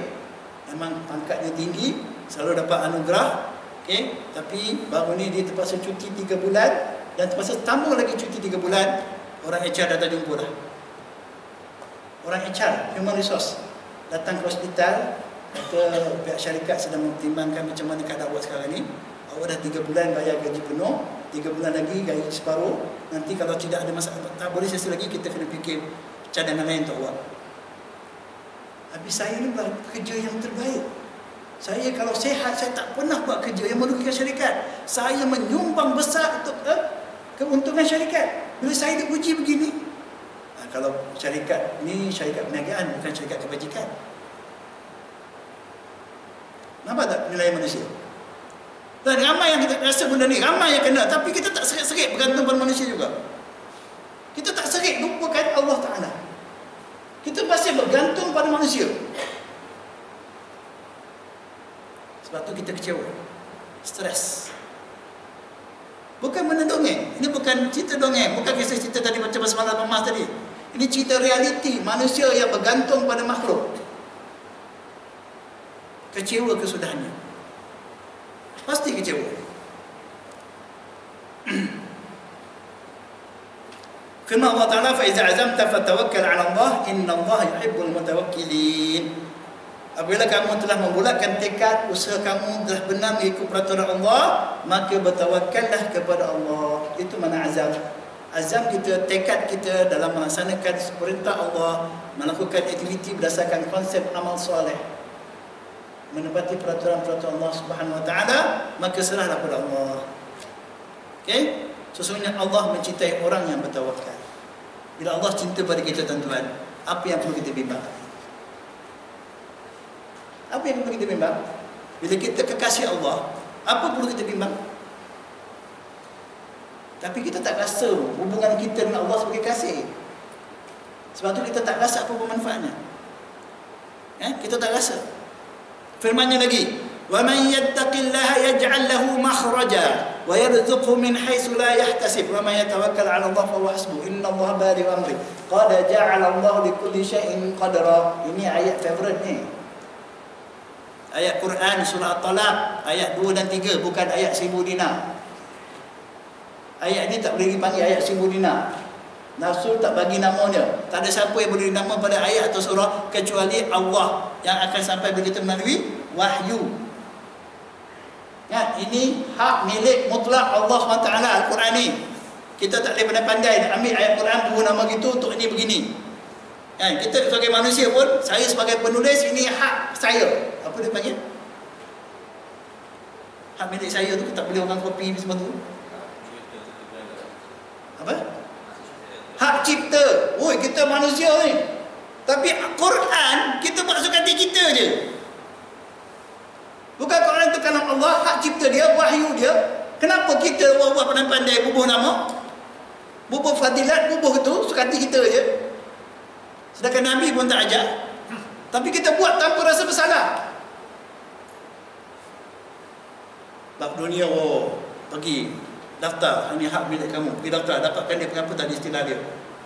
memang pangkatnya tinggi, selalu dapat anugerah, okay? tapi baru ni dia terpaksa cuti 3 bulan dan terpaksa tambah lagi cuti 3 bulan, orang HR datang jumpa dah. Orang HR, Human Resource, datang ke hospital, kata pihak syarikat sedang mempertimbangkan macam mana keadaan awak sekarang ni, awak dah 3 bulan bayar gaji penuh, 3 bulan lagi gaji separuh, nanti kalau tidak ada masalah, tak boleh sesi lagi kita kena fikir cadangan lain untuk awak. Habis saya ni buat kerja yang terbaik. Saya kalau sehat, saya tak pernah buat kerja yang merugikan syarikat. Saya menyumbang besar untuk eh, keuntungan syarikat. Bila saya dipuji begini, nah, kalau syarikat ni syarikat perniagaan, bukan syarikat kebajikan. Nampak tak nilai manusia? Dan ramai yang kita rasa benda ni, ramai yang kena. Tapi kita tak serik-serik bergantung pada manusia juga. Kita tak serik lupakan Allah Ta'ala. Kita masih bergantung pada manusia. Sebab tu kita kecewa. Stres. Bukan benda dongeng. Ini bukan cerita dongeng. Bukan kisah cerita tadi macam semalam emas tadi. Ini cerita realiti manusia yang bergantung pada makhluk. Kecewa kesudahannya. Pasti kecewa. Firman Allah Ta'ala فَإِذَا عَزَمْتَ فَتَوَكَّلْ عَلَى اللَّهِ إِنَّ اللَّهَ يُحِبُّ الْمُتَوَكِّلِينَ Apabila kamu telah membulatkan tekad usaha kamu telah benar mengikut peraturan Allah maka bertawakallah kepada Allah itu mana azam azam kita tekad kita dalam melaksanakan perintah Allah melakukan aktiviti berdasarkan konsep amal soleh menepati peraturan-peraturan Allah Subhanahu Wa Taala maka serahlah kepada Allah. Okey? Sesungguhnya Allah mencintai orang yang bertawakal. Bila Allah cinta pada kita tuan-tuan, apa yang perlu kita bimbang? Apa yang perlu kita bimbang? Bila kita kekasih Allah, apa perlu kita bimbang? Tapi kita tak rasa hubungan kita dengan Allah sebagai kasih. Sebab tu kita tak rasa apa manfaatnya. Eh, kita tak rasa. Firmannya lagi, "Wa man yattaqillaha yaj'al lahu makhraja wa yarzuqhu min haitsu la yahtasib wa man yatawakkal 'ala Allah fa huwa hasbuh. Inna Allah baligh amri. Qad ja'ala Allah li kulli shay'in qadra." Ini ayat favorite ni. Ayat Quran surah At-Talaq ayat 2 dan 3 bukan ayat 1000 dinar. Ayat ini tak boleh dipanggil ayat 1000 dinar. Rasul tak bagi namanya. Tak ada siapa yang boleh nama pada ayat atau surah kecuali Allah yang akan sampai begitu melalui wahyu. Ya, ini hak milik mutlak Allah SWT Al-Quran ni. Kita tak boleh pandai-pandai ambil ayat Quran buku nama gitu untuk ini begini. Ya, kita sebagai manusia pun, saya sebagai penulis ini hak saya. Apa dia panggil? Hak milik saya tu tak boleh orang kopi semua tu. Apa? hak cipta. Woi, kita manusia ni. Tapi Quran kita suka hati kita je. Bukan Quran tu kalam Allah, hak cipta dia, wahyu dia. Kenapa kita buat-buat pandai-pandai bubuh nama? Bubuh fadilat, bubuh tu suka hati kita je. Sedangkan Nabi pun tak ajar. Tapi kita buat tanpa rasa bersalah. Bab dunia, oh, pergi daftar. Ini hak milik kamu. Pergi daftar dapatkan dia kenapa tak ada istilah dia.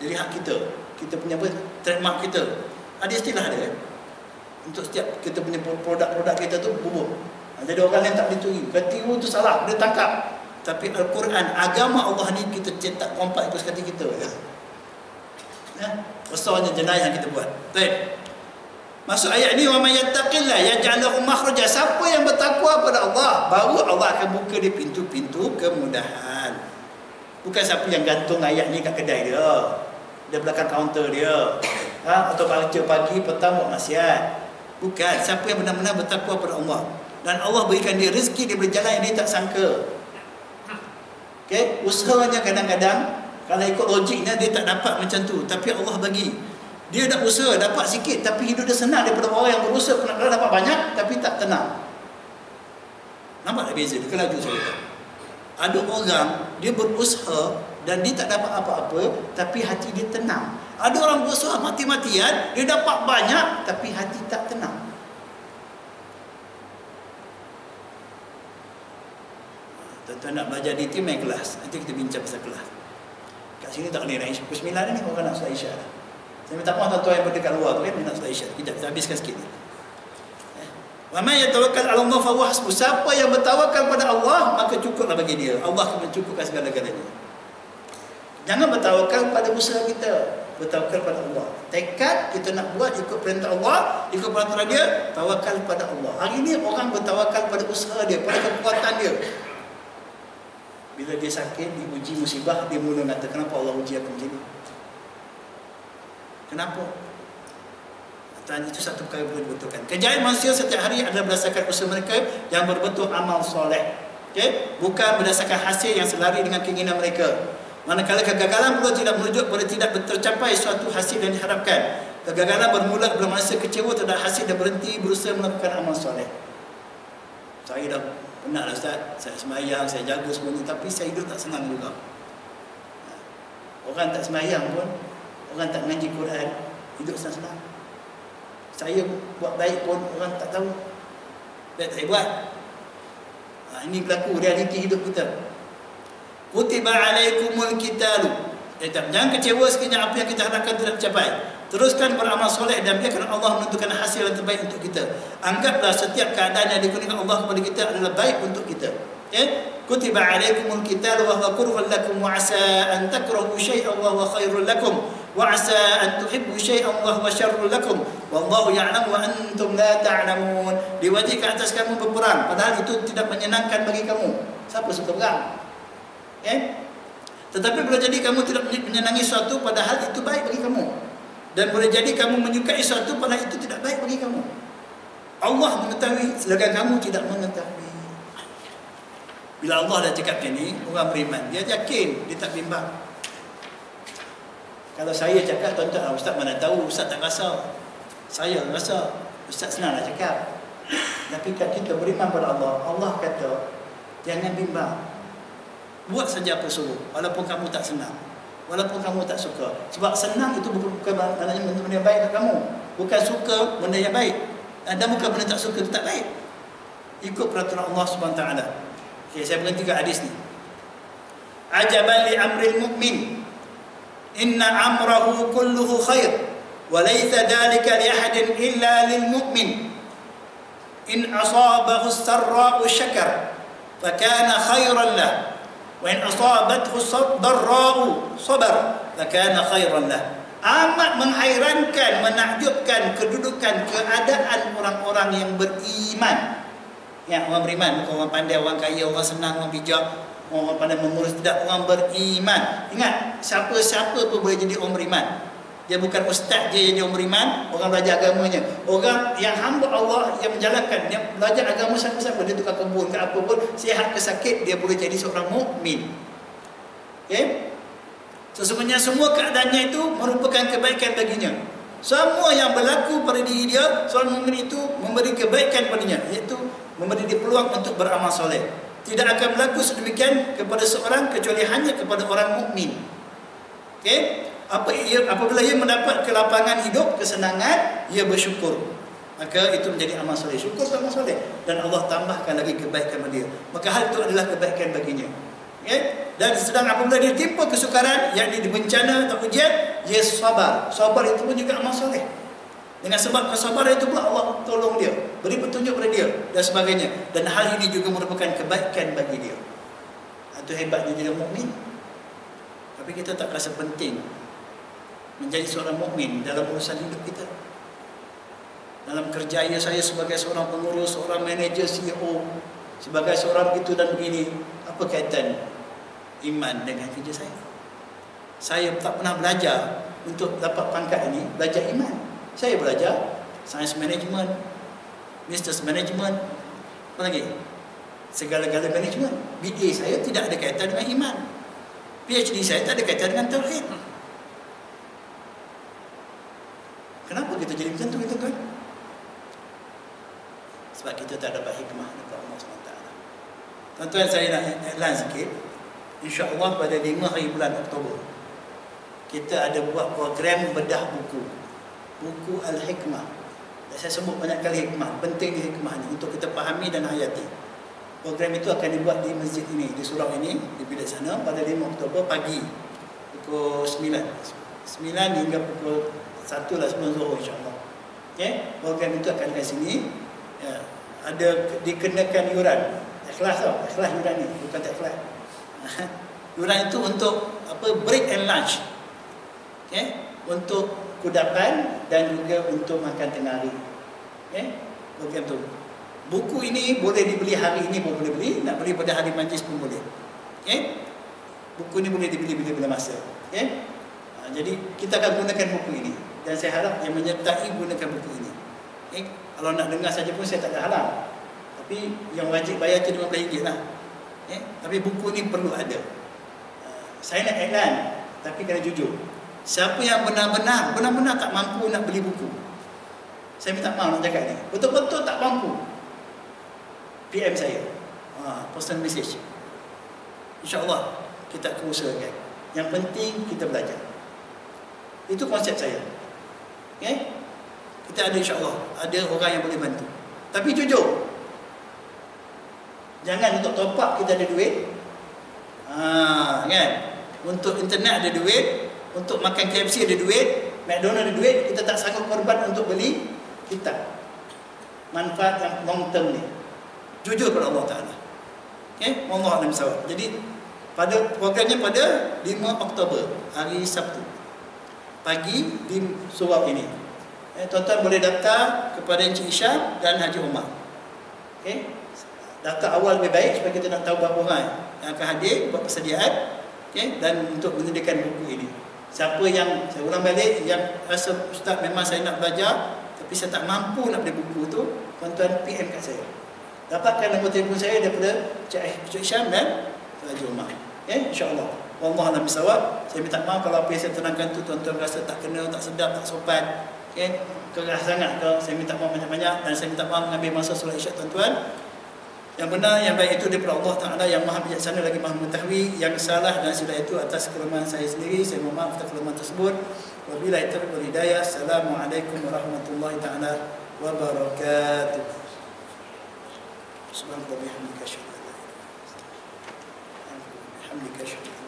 Jadi hak kita. Kita punya apa? Trademark kita. Ada istilah dia kan? untuk setiap kita punya produk-produk kita tu bubur. Ha, jadi orang yang tak boleh turi ketiru tu salah. Dia tangkap. Tapi Al-Quran agama Allah ni kita cetak kompak ikut sekati kita ya. ya? besarnya jenayah yang kita buat. Baik Masuk ayat ni wa may yattaqillah yaj'al lahu makhraja. Siapa yang bertakwa pada Allah, baru Allah akan buka dia pintu-pintu kemudahan. Bukan siapa yang gantung ayat ni kat kedai dia. Dia belakang kaunter dia. Ha? atau baca pagi petang buat maksiat. Bukan siapa yang benar-benar bertakwa pada Allah dan Allah berikan dia rezeki dia berjalan yang dia tak sangka. Okey, usahanya kadang-kadang kalau ikut logiknya dia tak dapat macam tu, tapi Allah bagi Dia dah usaha dapat sikit tapi hidup dia senang daripada orang yang berusaha nak dapat banyak tapi tak tenang. Nampak tak beza? Dia kelaju saya. Ada orang dia berusaha dan dia tak dapat apa-apa tapi hati dia tenang. Ada orang berusaha mati-matian, dia dapat banyak tapi hati tak tenang. Tuan-tuan nak belajar di tim main kelas. Nanti kita bincang pasal kelas. Kat sini tak boleh naik pukul 9 ni nak solat isyak dah. Saya minta maaf tuan-tuan yang berdekat luar tu kan nak solat isyak. Kita habiskan sikit ni. Eh. Wa man yatawakkal 'ala Allah fa huwa Siapa yang bertawakal pada Allah, maka cukuplah bagi dia. Allah akan mencukupkan segala-galanya. Jangan bertawakal pada usaha kita. Bertawakal pada Allah. Tekad kita nak buat ikut perintah Allah, ikut peraturan dia, tawakal pada Allah. Hari ini orang bertawakal pada usaha dia, pada kekuatan dia. Bila dia sakit, diuji musibah, dia mula kata, kenapa Allah uji aku macam? Kenapa? Dan itu satu perkara perlu dibetulkan. Kejayaan manusia setiap hari adalah berdasarkan usaha mereka yang berbentuk amal soleh. Okay? Bukan berdasarkan hasil yang selari dengan keinginan mereka. Manakala kegagalan pula tidak merujuk pada tidak tercapai suatu hasil yang diharapkan. Kegagalan bermula bila manusia kecewa terhadap hasil dan berhenti berusaha melakukan amal soleh. Saya dah penat lah Ustaz. Saya semayang, saya jaga semua ni. Tapi saya hidup tak senang juga. Orang tak semayang pun, orang tak mengaji Quran, hidup senang-senang. Saya buat baik pun orang tak tahu. Dan saya buat. Ha, ini berlaku realiti hidup kita. Kutiba alaikumul kitalu. Eh, jangan kecewa sekiranya apa yang kita harapkan tidak tercapai. Teruskan beramal soleh dan biarkan Allah menentukan hasil yang terbaik untuk kita. Anggaplah setiap keadaan yang dikurniakan Allah kepada kita adalah baik untuk kita. Ya? Kutiba alaikumul qital wa huwa kurhun lakum wa asa an takrahu syai'an wa huwa khairul lakum tuhibbu syai'an wa huwa syarrul lakum wallahu ya'lamu wa antum la ta'lamun. Diwajibkan atas kamu berperang padahal itu tidak menyenangkan bagi kamu. Siapa suka perang? Ya? Tetapi boleh jadi kamu tidak menyenangi suatu padahal itu baik bagi kamu dan boleh jadi kamu menyukai sesuatu padahal itu tidak baik bagi kamu. Allah mengetahui sedangkan kamu tidak mengetahui. Bila Allah dah cakap macam ni, orang beriman, dia yakin, dia tak bimbang. Kalau saya cakap, tuan-tuan, ah, Ustaz mana tahu, Ustaz tak rasa. Saya rasa, Ustaz senang nak cakap. Tapi kalau kita beriman pada Allah, Allah kata, jangan bimbang. Buat saja apa suruh, walaupun kamu tak senang walaupun kamu tak suka. Sebab senang itu bukan maknanya benda, yang baik untuk kamu. Bukan suka benda yang baik. Dan bukan benda tak suka itu tak baik. Ikut peraturan Allah taala. Okey saya berhenti ke hadis ni. Ajaban li amril mu'min inna amrahu kulluhu khair wa laysa dhalika li ahadin illa lil mu'min in asabahu as-sarra'u syakar fakana khairan lahu وإن أصابته ضراء صبر فكان خيرا له amat menghairankan menakjubkan kedudukan keadaan orang-orang yang beriman ya orang beriman bukan orang pandai orang kaya orang senang orang bijak orang pandai mengurus tidak orang beriman ingat siapa-siapa pun boleh jadi orang beriman dia bukan ustaz je yang dia beriman, orang belajar agamanya. Orang yang hamba Allah yang menjalankan, yang belajar agama siapa-siapa, dia tukar kebun ke apa pun, sihat ke sakit, dia boleh jadi seorang mukmin. Okay? Sesungguhnya semua keadaannya itu merupakan kebaikan baginya. Semua yang berlaku pada diri dia, seorang mukmin itu memberi kebaikan padanya, iaitu memberi dia peluang untuk beramal soleh. Tidak akan berlaku sedemikian kepada seorang kecuali hanya kepada orang mukmin. Okay? apa ia apabila ia mendapat kelapangan hidup kesenangan ia bersyukur. Maka itu menjadi amal soleh. Syukur amal soleh. Dan Allah tambahkan lagi kebaikan pada dia. Maka hal itu adalah kebaikan baginya. Ya dan sedang apabila dia timpa kesukaran yang di bencana atau ujian dia sabar. Sabar itu pun juga amal soleh dengan sebab kesabaran itu pula Allah tolong dia beri petunjuk kepada dia dan sebagainya dan hal ini juga merupakan kebaikan bagi dia itu hebatnya jadi mukmin tapi kita tak rasa penting menjadi seorang mukmin dalam urusan hidup kita. Dalam kerjaya saya sebagai seorang pengurus, seorang manager CEO, sebagai seorang itu dan begini, apa kaitan iman dengan kerja saya? Saya tak pernah belajar untuk dapat pangkat ini, belajar iman. Saya belajar science management Business management Apa lagi? Segala-gala management BA saya tidak ada kaitan dengan iman PhD saya tak ada kaitan dengan tauhid. Kenapa kita jadi macam tu kita kan? Sebab kita tak dapat hikmah daripada Allah SWT Tuan-tuan saya nak iklan sikit InsyaAllah pada 5 hari bulan Oktober Kita ada buat program bedah buku Buku Al-Hikmah. Saya sebut banyak kali hikmah. Penting hikmah ni untuk kita fahami dan hayati. Program itu akan dibuat di masjid ini, di surau ini, di bilik sana pada 5 Oktober pagi. Pukul 9. 9 hingga pukul 1 lah sebelum zuhur insyaAllah. Okay? Program itu akan di sini. Ya. Ada dikenakan yuran. Ikhlas tau. Ikhlas yuran ni. Bukan tak ikhlas. yuran itu untuk apa break and lunch. Okay? Untuk kudapan dan juga untuk makan tengah hari. Okay? Program tu. Buku ini boleh dibeli hari ini pun boleh beli. Nak beli pada hari majlis pun boleh. Okay? Buku ini boleh dibeli bila-bila masa. Okay? Ha, jadi kita akan gunakan buku ini. Dan saya harap yang menyertai gunakan buku ini. Okay? Kalau nak dengar saja pun saya tak ada halang. Tapi yang wajib bayar tu RM15 lah. Okay? Tapi buku ini perlu ada. Uh, saya nak iklan. Tapi kena jujur. Siapa yang benar-benar, benar-benar tak mampu nak beli buku. Saya minta maaf nak cakap ni. Betul-betul tak mampu. PM saya. Uh, personal message. InsyaAllah kita akan usahakan. Yang penting kita belajar. Itu konsep saya. Okay? Kita ada insyaAllah. Ada orang yang boleh bantu. Tapi jujur. Jangan untuk top up kita ada duit. Ha, kan? Untuk internet ada duit. Untuk makan KFC ada duit. McDonald ada duit. Kita tak sanggup korban untuk beli kita. Manfaat yang long term ni. Jujur kepada Allah Ta'ala. Okay? Allah Alam Sawab. Jadi, pada programnya pada 5 Oktober. Hari Sabtu. Pagi di surau ini. Eh, tuan-tuan boleh daftar kepada Encik Isyam dan Haji Umar. Okay? Daftar awal lebih baik supaya kita nak tahu berapa orang yang akan hadir, buat persediaan. Okay? Dan untuk menyediakan buku ini. Siapa yang, saya ulang balik, yang rasa Ustaz memang saya nak belajar, tapi saya tak mampu nak beli buku tu, tuan-tuan PM kat saya. Dapatkan nombor telefon saya daripada Encik Isyam dan Haji Umar. Okay? InsyaAllah. Allah alam bisawab. Saya minta maaf kalau apa yang saya terangkan tu tuan-tuan rasa tak kena, tak sedap, tak sopan. Okay? Keras sangat ke, saya minta maaf banyak-banyak dan saya minta maaf mengambil masa solat isyak tuan-tuan. Yang benar, yang baik itu daripada Allah Ta'ala yang maha bijaksana lagi maha mengetahui. Yang salah dan silap itu atas kelemahan saya sendiri. Saya mohon maaf atas kelemahan tersebut. Wabillahi taufiq wal hidayah. Assalamualaikum warahmatullahi taala wabarakatuh. Subhanallah bihamdika syukur. Syukur.